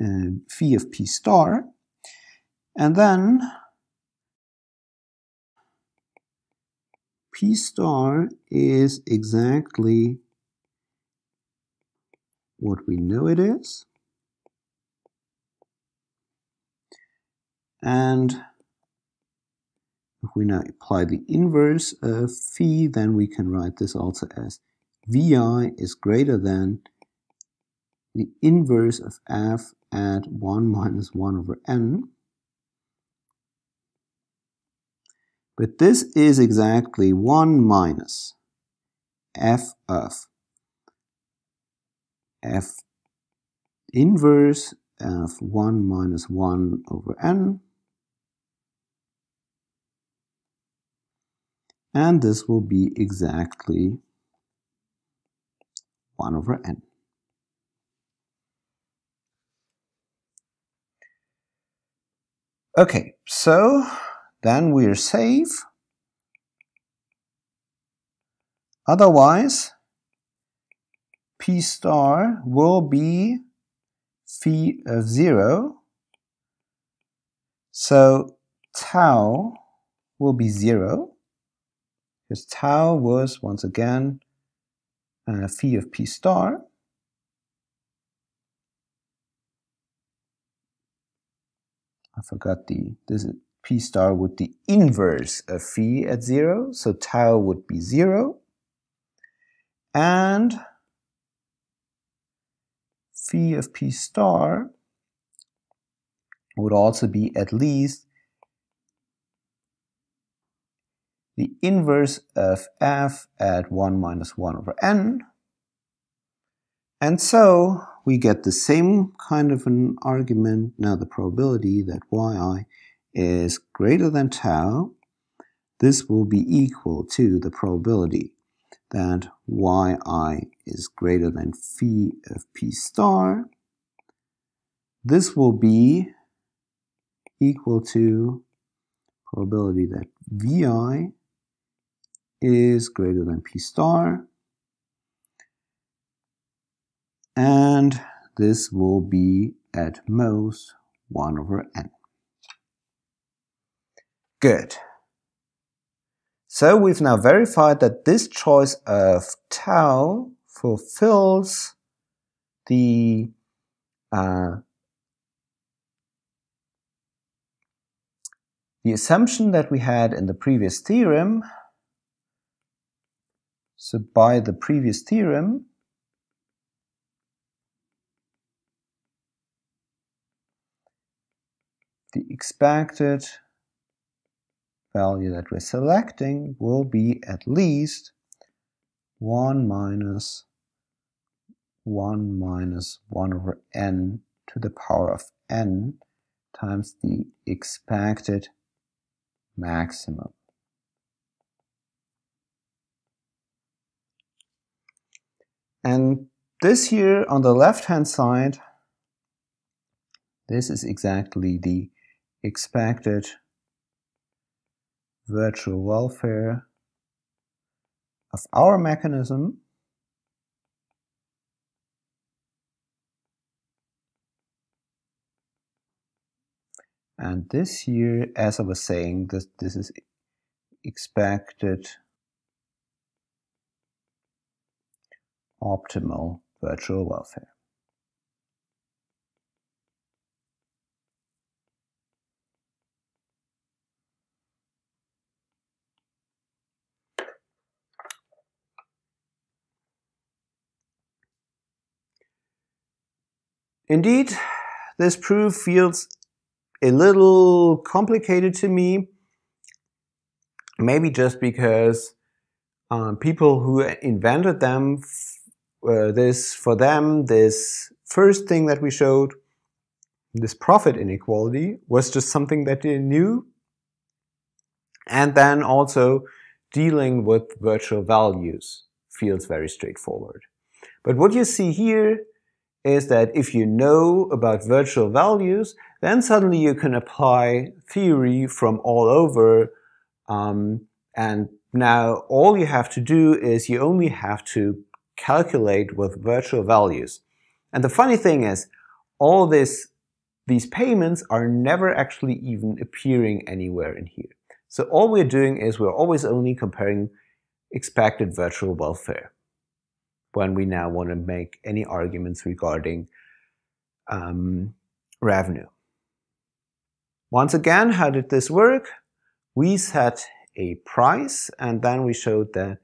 uh, phi of p star, and then p star is exactly what we know it is. And if we now apply the inverse of phi, then we can write this also as vi is greater than the inverse of f at 1 minus 1 over n. But this is exactly 1 minus f of f inverse of 1 minus 1 over n. And this will be exactly 1 over n. Okay, so then we're safe. Otherwise, P star will be phi of 0. So tau will be 0 because tau was once again uh, phi of P star. I forgot the, this is P star would the inverse of phi at 0, so tau would be 0. And phi of P star would also be at least the inverse of f at 1 minus 1 over n. And so we get the same kind of an argument, now the probability that yi is greater than tau, this will be equal to the probability that yi is greater than phi of p star. This will be equal to probability that vi is greater than p star. And this will be at most 1 over n. Good. So we've now verified that this choice of tau fulfills the uh, the assumption that we had in the previous theorem. So by the previous theorem, the expected value that we're selecting will be at least 1 minus 1 minus 1 over n to the power of n times the expected maximum. And this here on the left hand side, this is exactly the expected virtual welfare of our mechanism. And this here as I was saying this this is expected optimal virtual welfare Indeed, this proof feels a little complicated to me. Maybe just because um, people who invented them, uh, this for them, this first thing that we showed, this prophet inequality, was just something that they knew. And then also dealing with virtual values feels very straightforward. But what you see here is that if you know about virtual values, then suddenly you can apply theory from all over um, And now all you have to do is you only have to calculate with virtual values. And the funny thing is, all this, these payments are never actually even appearing anywhere in here. So all we're doing is we're always only comparing expected virtual welfare when we now want to make any arguments regarding um, revenue. Once again, how did this work? We set a price and then we showed that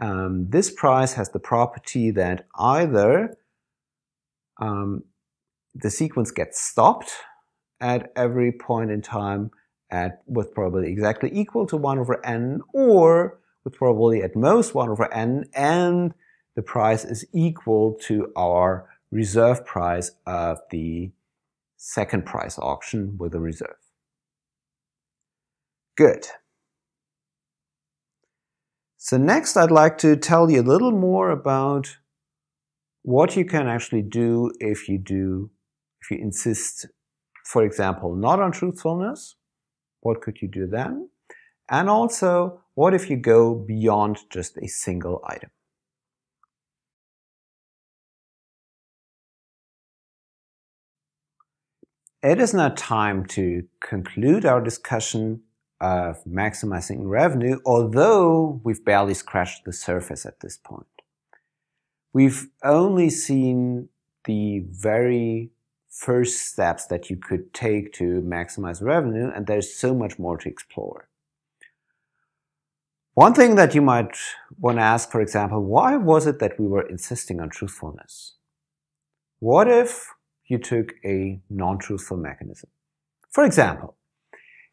um, this price has the property that either um, the sequence gets stopped at every point in time at with probability exactly equal to 1 over n or with probability at most 1 over n and the price is equal to our reserve price of the second price auction with a reserve. Good. So next I'd like to tell you a little more about what you can actually do if you do, if you insist, for example, not on truthfulness, what could you do then? And also, what if you go beyond just a single item? It is now time to conclude our discussion of maximizing revenue, although we've barely scratched the surface at this point. We've only seen the very first steps that you could take to maximize revenue, and there's so much more to explore. One thing that you might want to ask, for example, why was it that we were insisting on truthfulness? What if you took a non-truthful mechanism? For example,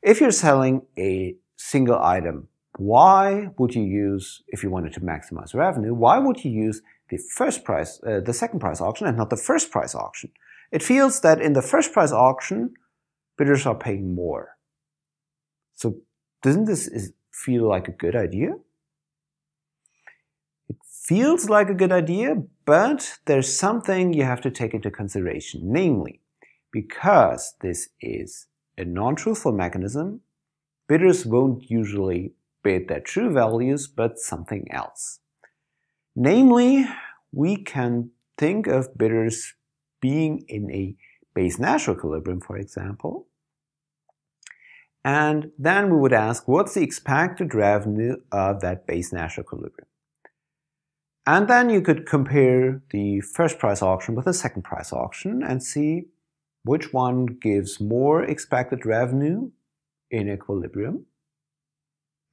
if you're selling a single item, why would you use, if you wanted to maximize revenue, why would you use the first price, uh, the second price auction and not the first price auction? It feels that in the first price auction, bidders are paying more. So doesn't this feel like a good idea? It feels like a good idea, but there's something you have to take into consideration, namely, because this is a non-truthful mechanism, bidders won't usually bid their true values, but something else. Namely, we can think of bidders being in a Bayes-Nash equilibrium, for example, and then we would ask, what's the expected revenue of that Bayes-Nash equilibrium? And then you could compare the first price auction with the second price auction and see which one gives more expected revenue in equilibrium.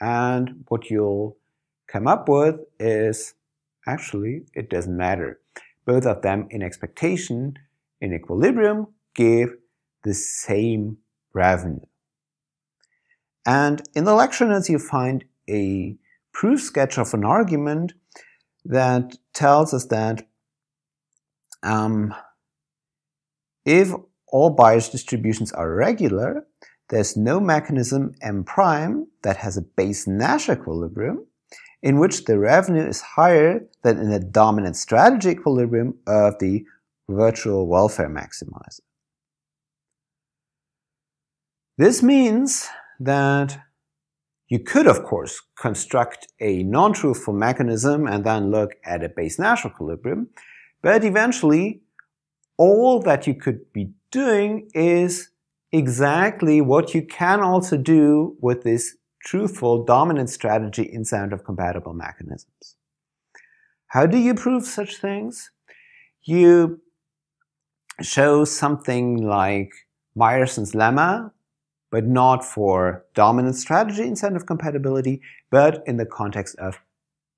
And what you'll come up with is actually it doesn't matter. Both of them in expectation in equilibrium give the same revenue. And in the lecture notes you find a proof sketch of an argument that tells us that um, if all Bayes distributions are regular, there's no mechanism M prime that has a Bayes Nash equilibrium in which the revenue is higher than in the dominant strategy equilibrium of the virtual welfare maximizer. This means that you could, of course, construct a non-truthful mechanism and then look at a Bayes Nash equilibrium, but eventually all that you could be doing is exactly what you can also do with this truthful dominant strategy incentive compatible mechanisms. How do you prove such things? You show something like Myerson's lemma, but not for dominant strategy incentive compatibility, but in the context of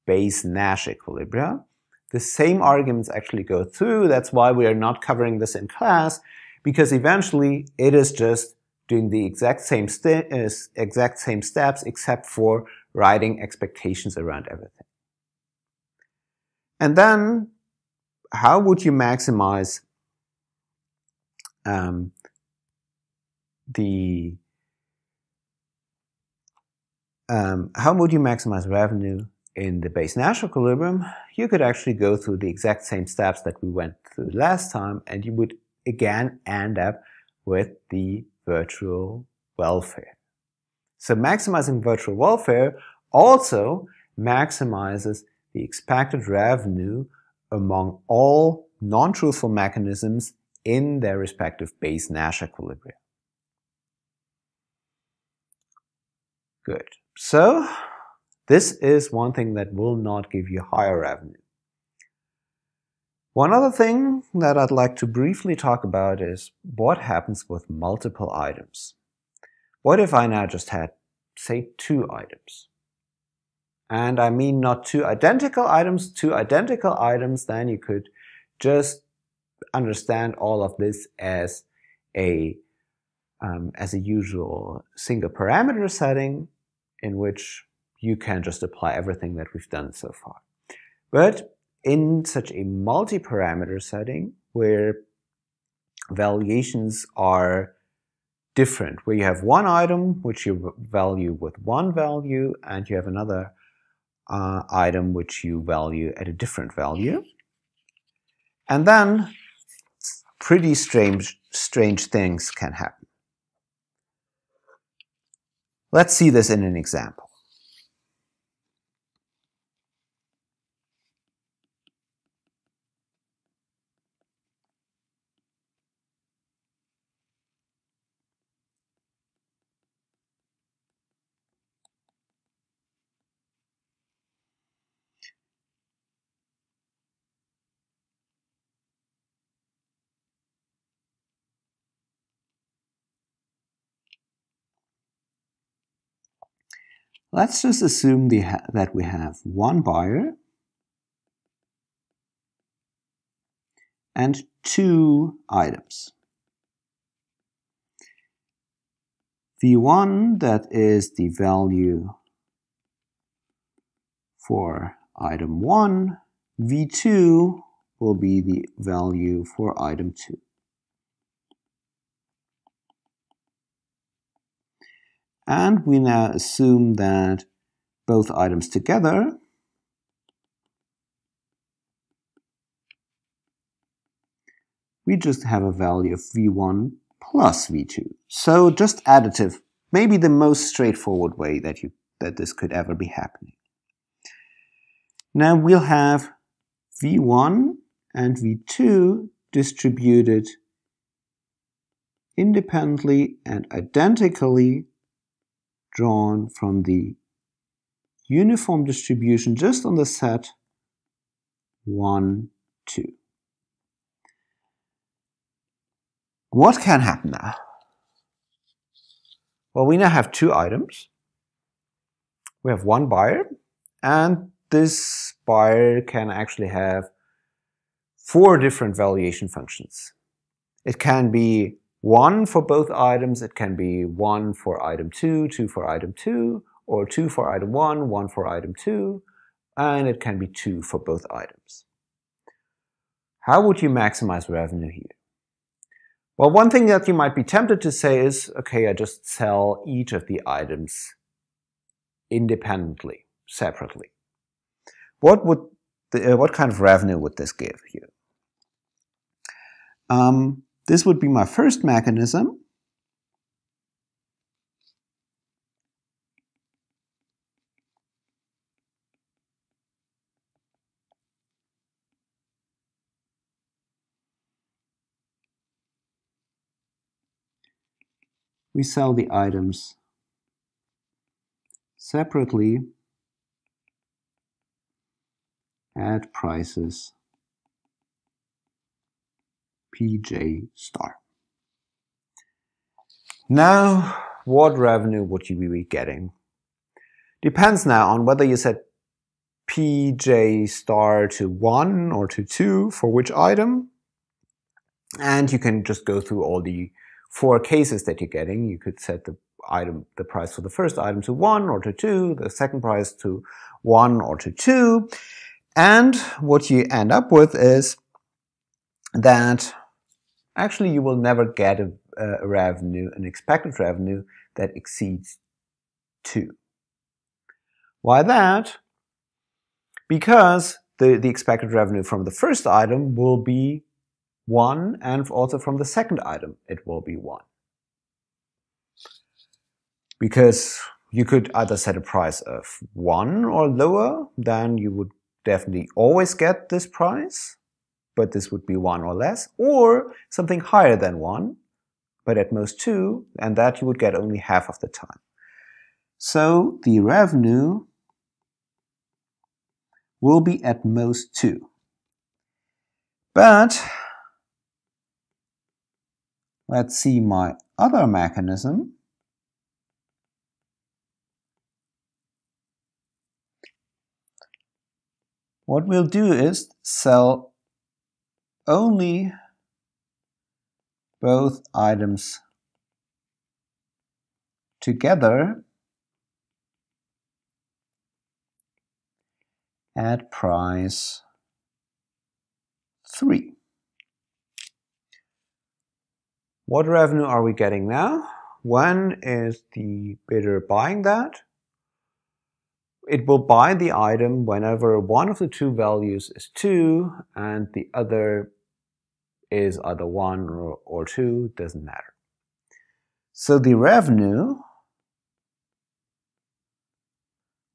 Bayes-Nash equilibria. The same arguments actually go through. That's why we are not covering this in class, because eventually it is just doing the exact same, uh, exact same steps except for writing expectations around everything. And then how would you maximize um, the um, how would you maximize revenue in the Bayes Nash equilibrium? You could actually go through the exact same steps that we went through last time and you would again end up with the virtual welfare. So maximizing virtual welfare also maximizes the expected revenue among all non-truthful mechanisms in their respective Bayes Nash equilibria. Good. So this is one thing that will not give you higher revenue. One other thing that I'd like to briefly talk about is what happens with multiple items. What if I now just had, say, two items? And I mean not two identical items, two identical items, then you could just understand all of this as a um, as a usual single parameter setting in which you can just apply everything that we've done so far. But in such a multi-parameter setting where valuations are different, where you have one item which you value with one value and you have another uh, item which you value at a different value. And then pretty strange, strange things can happen. Let's see this in an example. Let's just assume that we have one buyer and two items. V1, that is the value for item 1. V2 will be the value for item 2. And we now assume that both items together we just have a value of v1 plus v2. So just additive, maybe the most straightforward way that you that this could ever be happening. Now we'll have v1 and v2 distributed independently and identically drawn from the uniform distribution just on the set 1, 2. What can happen now? Well, we now have two items. We have one buyer, and this buyer can actually have four different valuation functions. It can be one for both items. It can be one for item two, two for item two, or two for item one, one for item two, and it can be two for both items. How would you maximize revenue here? Well, one thing that you might be tempted to say is, okay, I just sell each of the items independently, separately. What would the, uh, what kind of revenue would this give you? Um, this would be my first mechanism. We sell the items separately at prices PJ star. Now, what revenue would you be getting? Depends now on whether you set PJ star to 1 or to 2 for which item. And you can just go through all the four cases that you're getting. You could set the item, the price for the first item to 1 or to 2, the second price to 1 or to 2. And what you end up with is that actually you will never get a, a revenue, an expected revenue that exceeds 2. Why that? Because the, the expected revenue from the first item will be 1 and also from the second item it will be 1. Because you could either set a price of 1 or lower, then you would definitely always get this price, but this would be 1 or less, or something higher than 1, but at most 2, and that you would get only half of the time. So the revenue will be at most 2. But let's see my other mechanism. What we'll do is sell only both items together at price 3. What revenue are we getting now? When is the bidder buying that? It will buy the item whenever one of the two values is 2 and the other is either 1 or, or 2, doesn't matter. So the revenue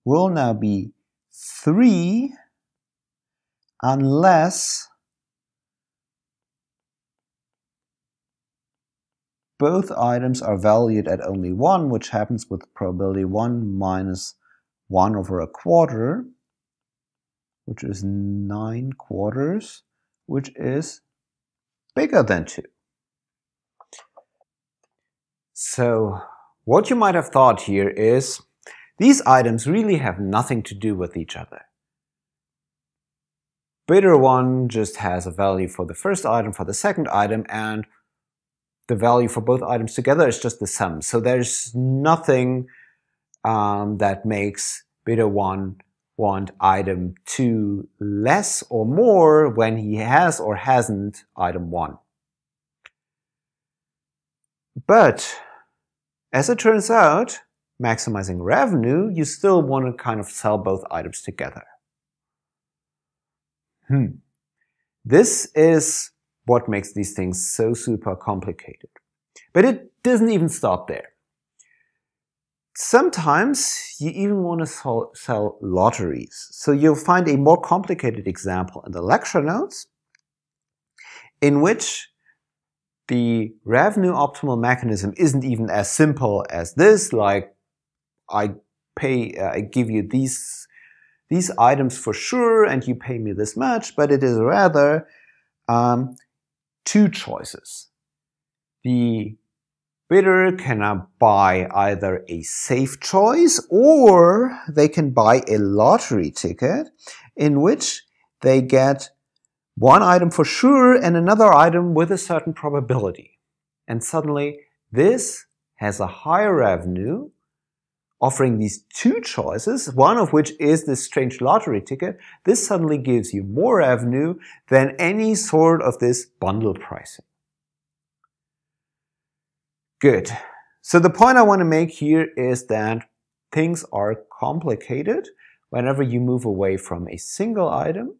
will now be 3 unless both items are valued at only 1, which happens with probability 1 minus 1 over a quarter, which is 9 quarters, which is bigger than 2. So what you might have thought here is these items really have nothing to do with each other. Bidder 1 just has a value for the first item, for the second item, and the value for both items together is just the sum. So there's nothing um, that makes bidder 1 want item 2 less or more when he has or hasn't item 1. But as it turns out, maximizing revenue, you still want to kind of sell both items together. Hmm. This is what makes these things so super complicated. But it doesn't even stop there. Sometimes you even want to sell, lotteries. So you'll find a more complicated example in the lecture notes in which the revenue optimal mechanism isn't even as simple as this, like I pay, uh, I give you these, these items for sure and you pay me this much, but it is rather um, two choices. The bidder can buy either a safe choice or they can buy a lottery ticket in which they get one item for sure and another item with a certain probability. And suddenly this has a higher revenue offering these two choices, one of which is this strange lottery ticket, this suddenly gives you more revenue than any sort of this bundle pricing. Good. So the point I want to make here is that things are complicated whenever you move away from a single item.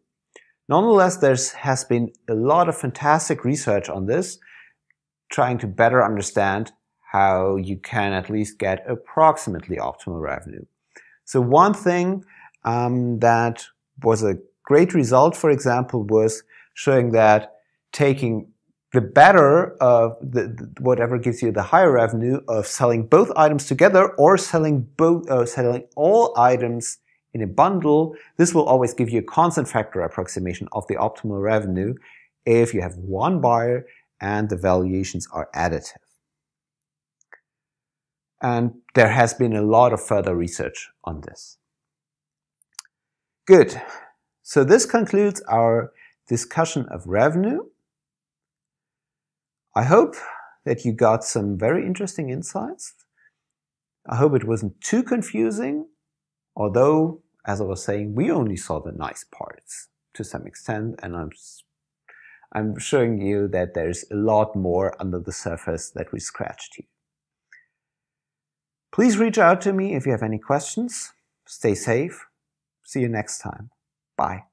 Nonetheless, there has been a lot of fantastic research on this, trying to better understand how you can at least get approximately optimal revenue. So one thing um, that was a great result, for example, was showing that taking the better of the, the, whatever gives you the higher revenue of selling both items together or selling both uh, selling all items in a bundle, this will always give you a constant factor approximation of the optimal revenue if you have one buyer and the valuations are additive. And there has been a lot of further research on this. Good. So this concludes our discussion of revenue. I hope that you got some very interesting insights. I hope it wasn't too confusing, although, as I was saying, we only saw the nice parts to some extent, and I'm, I'm showing you that there's a lot more under the surface that we scratched here. Please reach out to me if you have any questions. Stay safe. See you next time. Bye.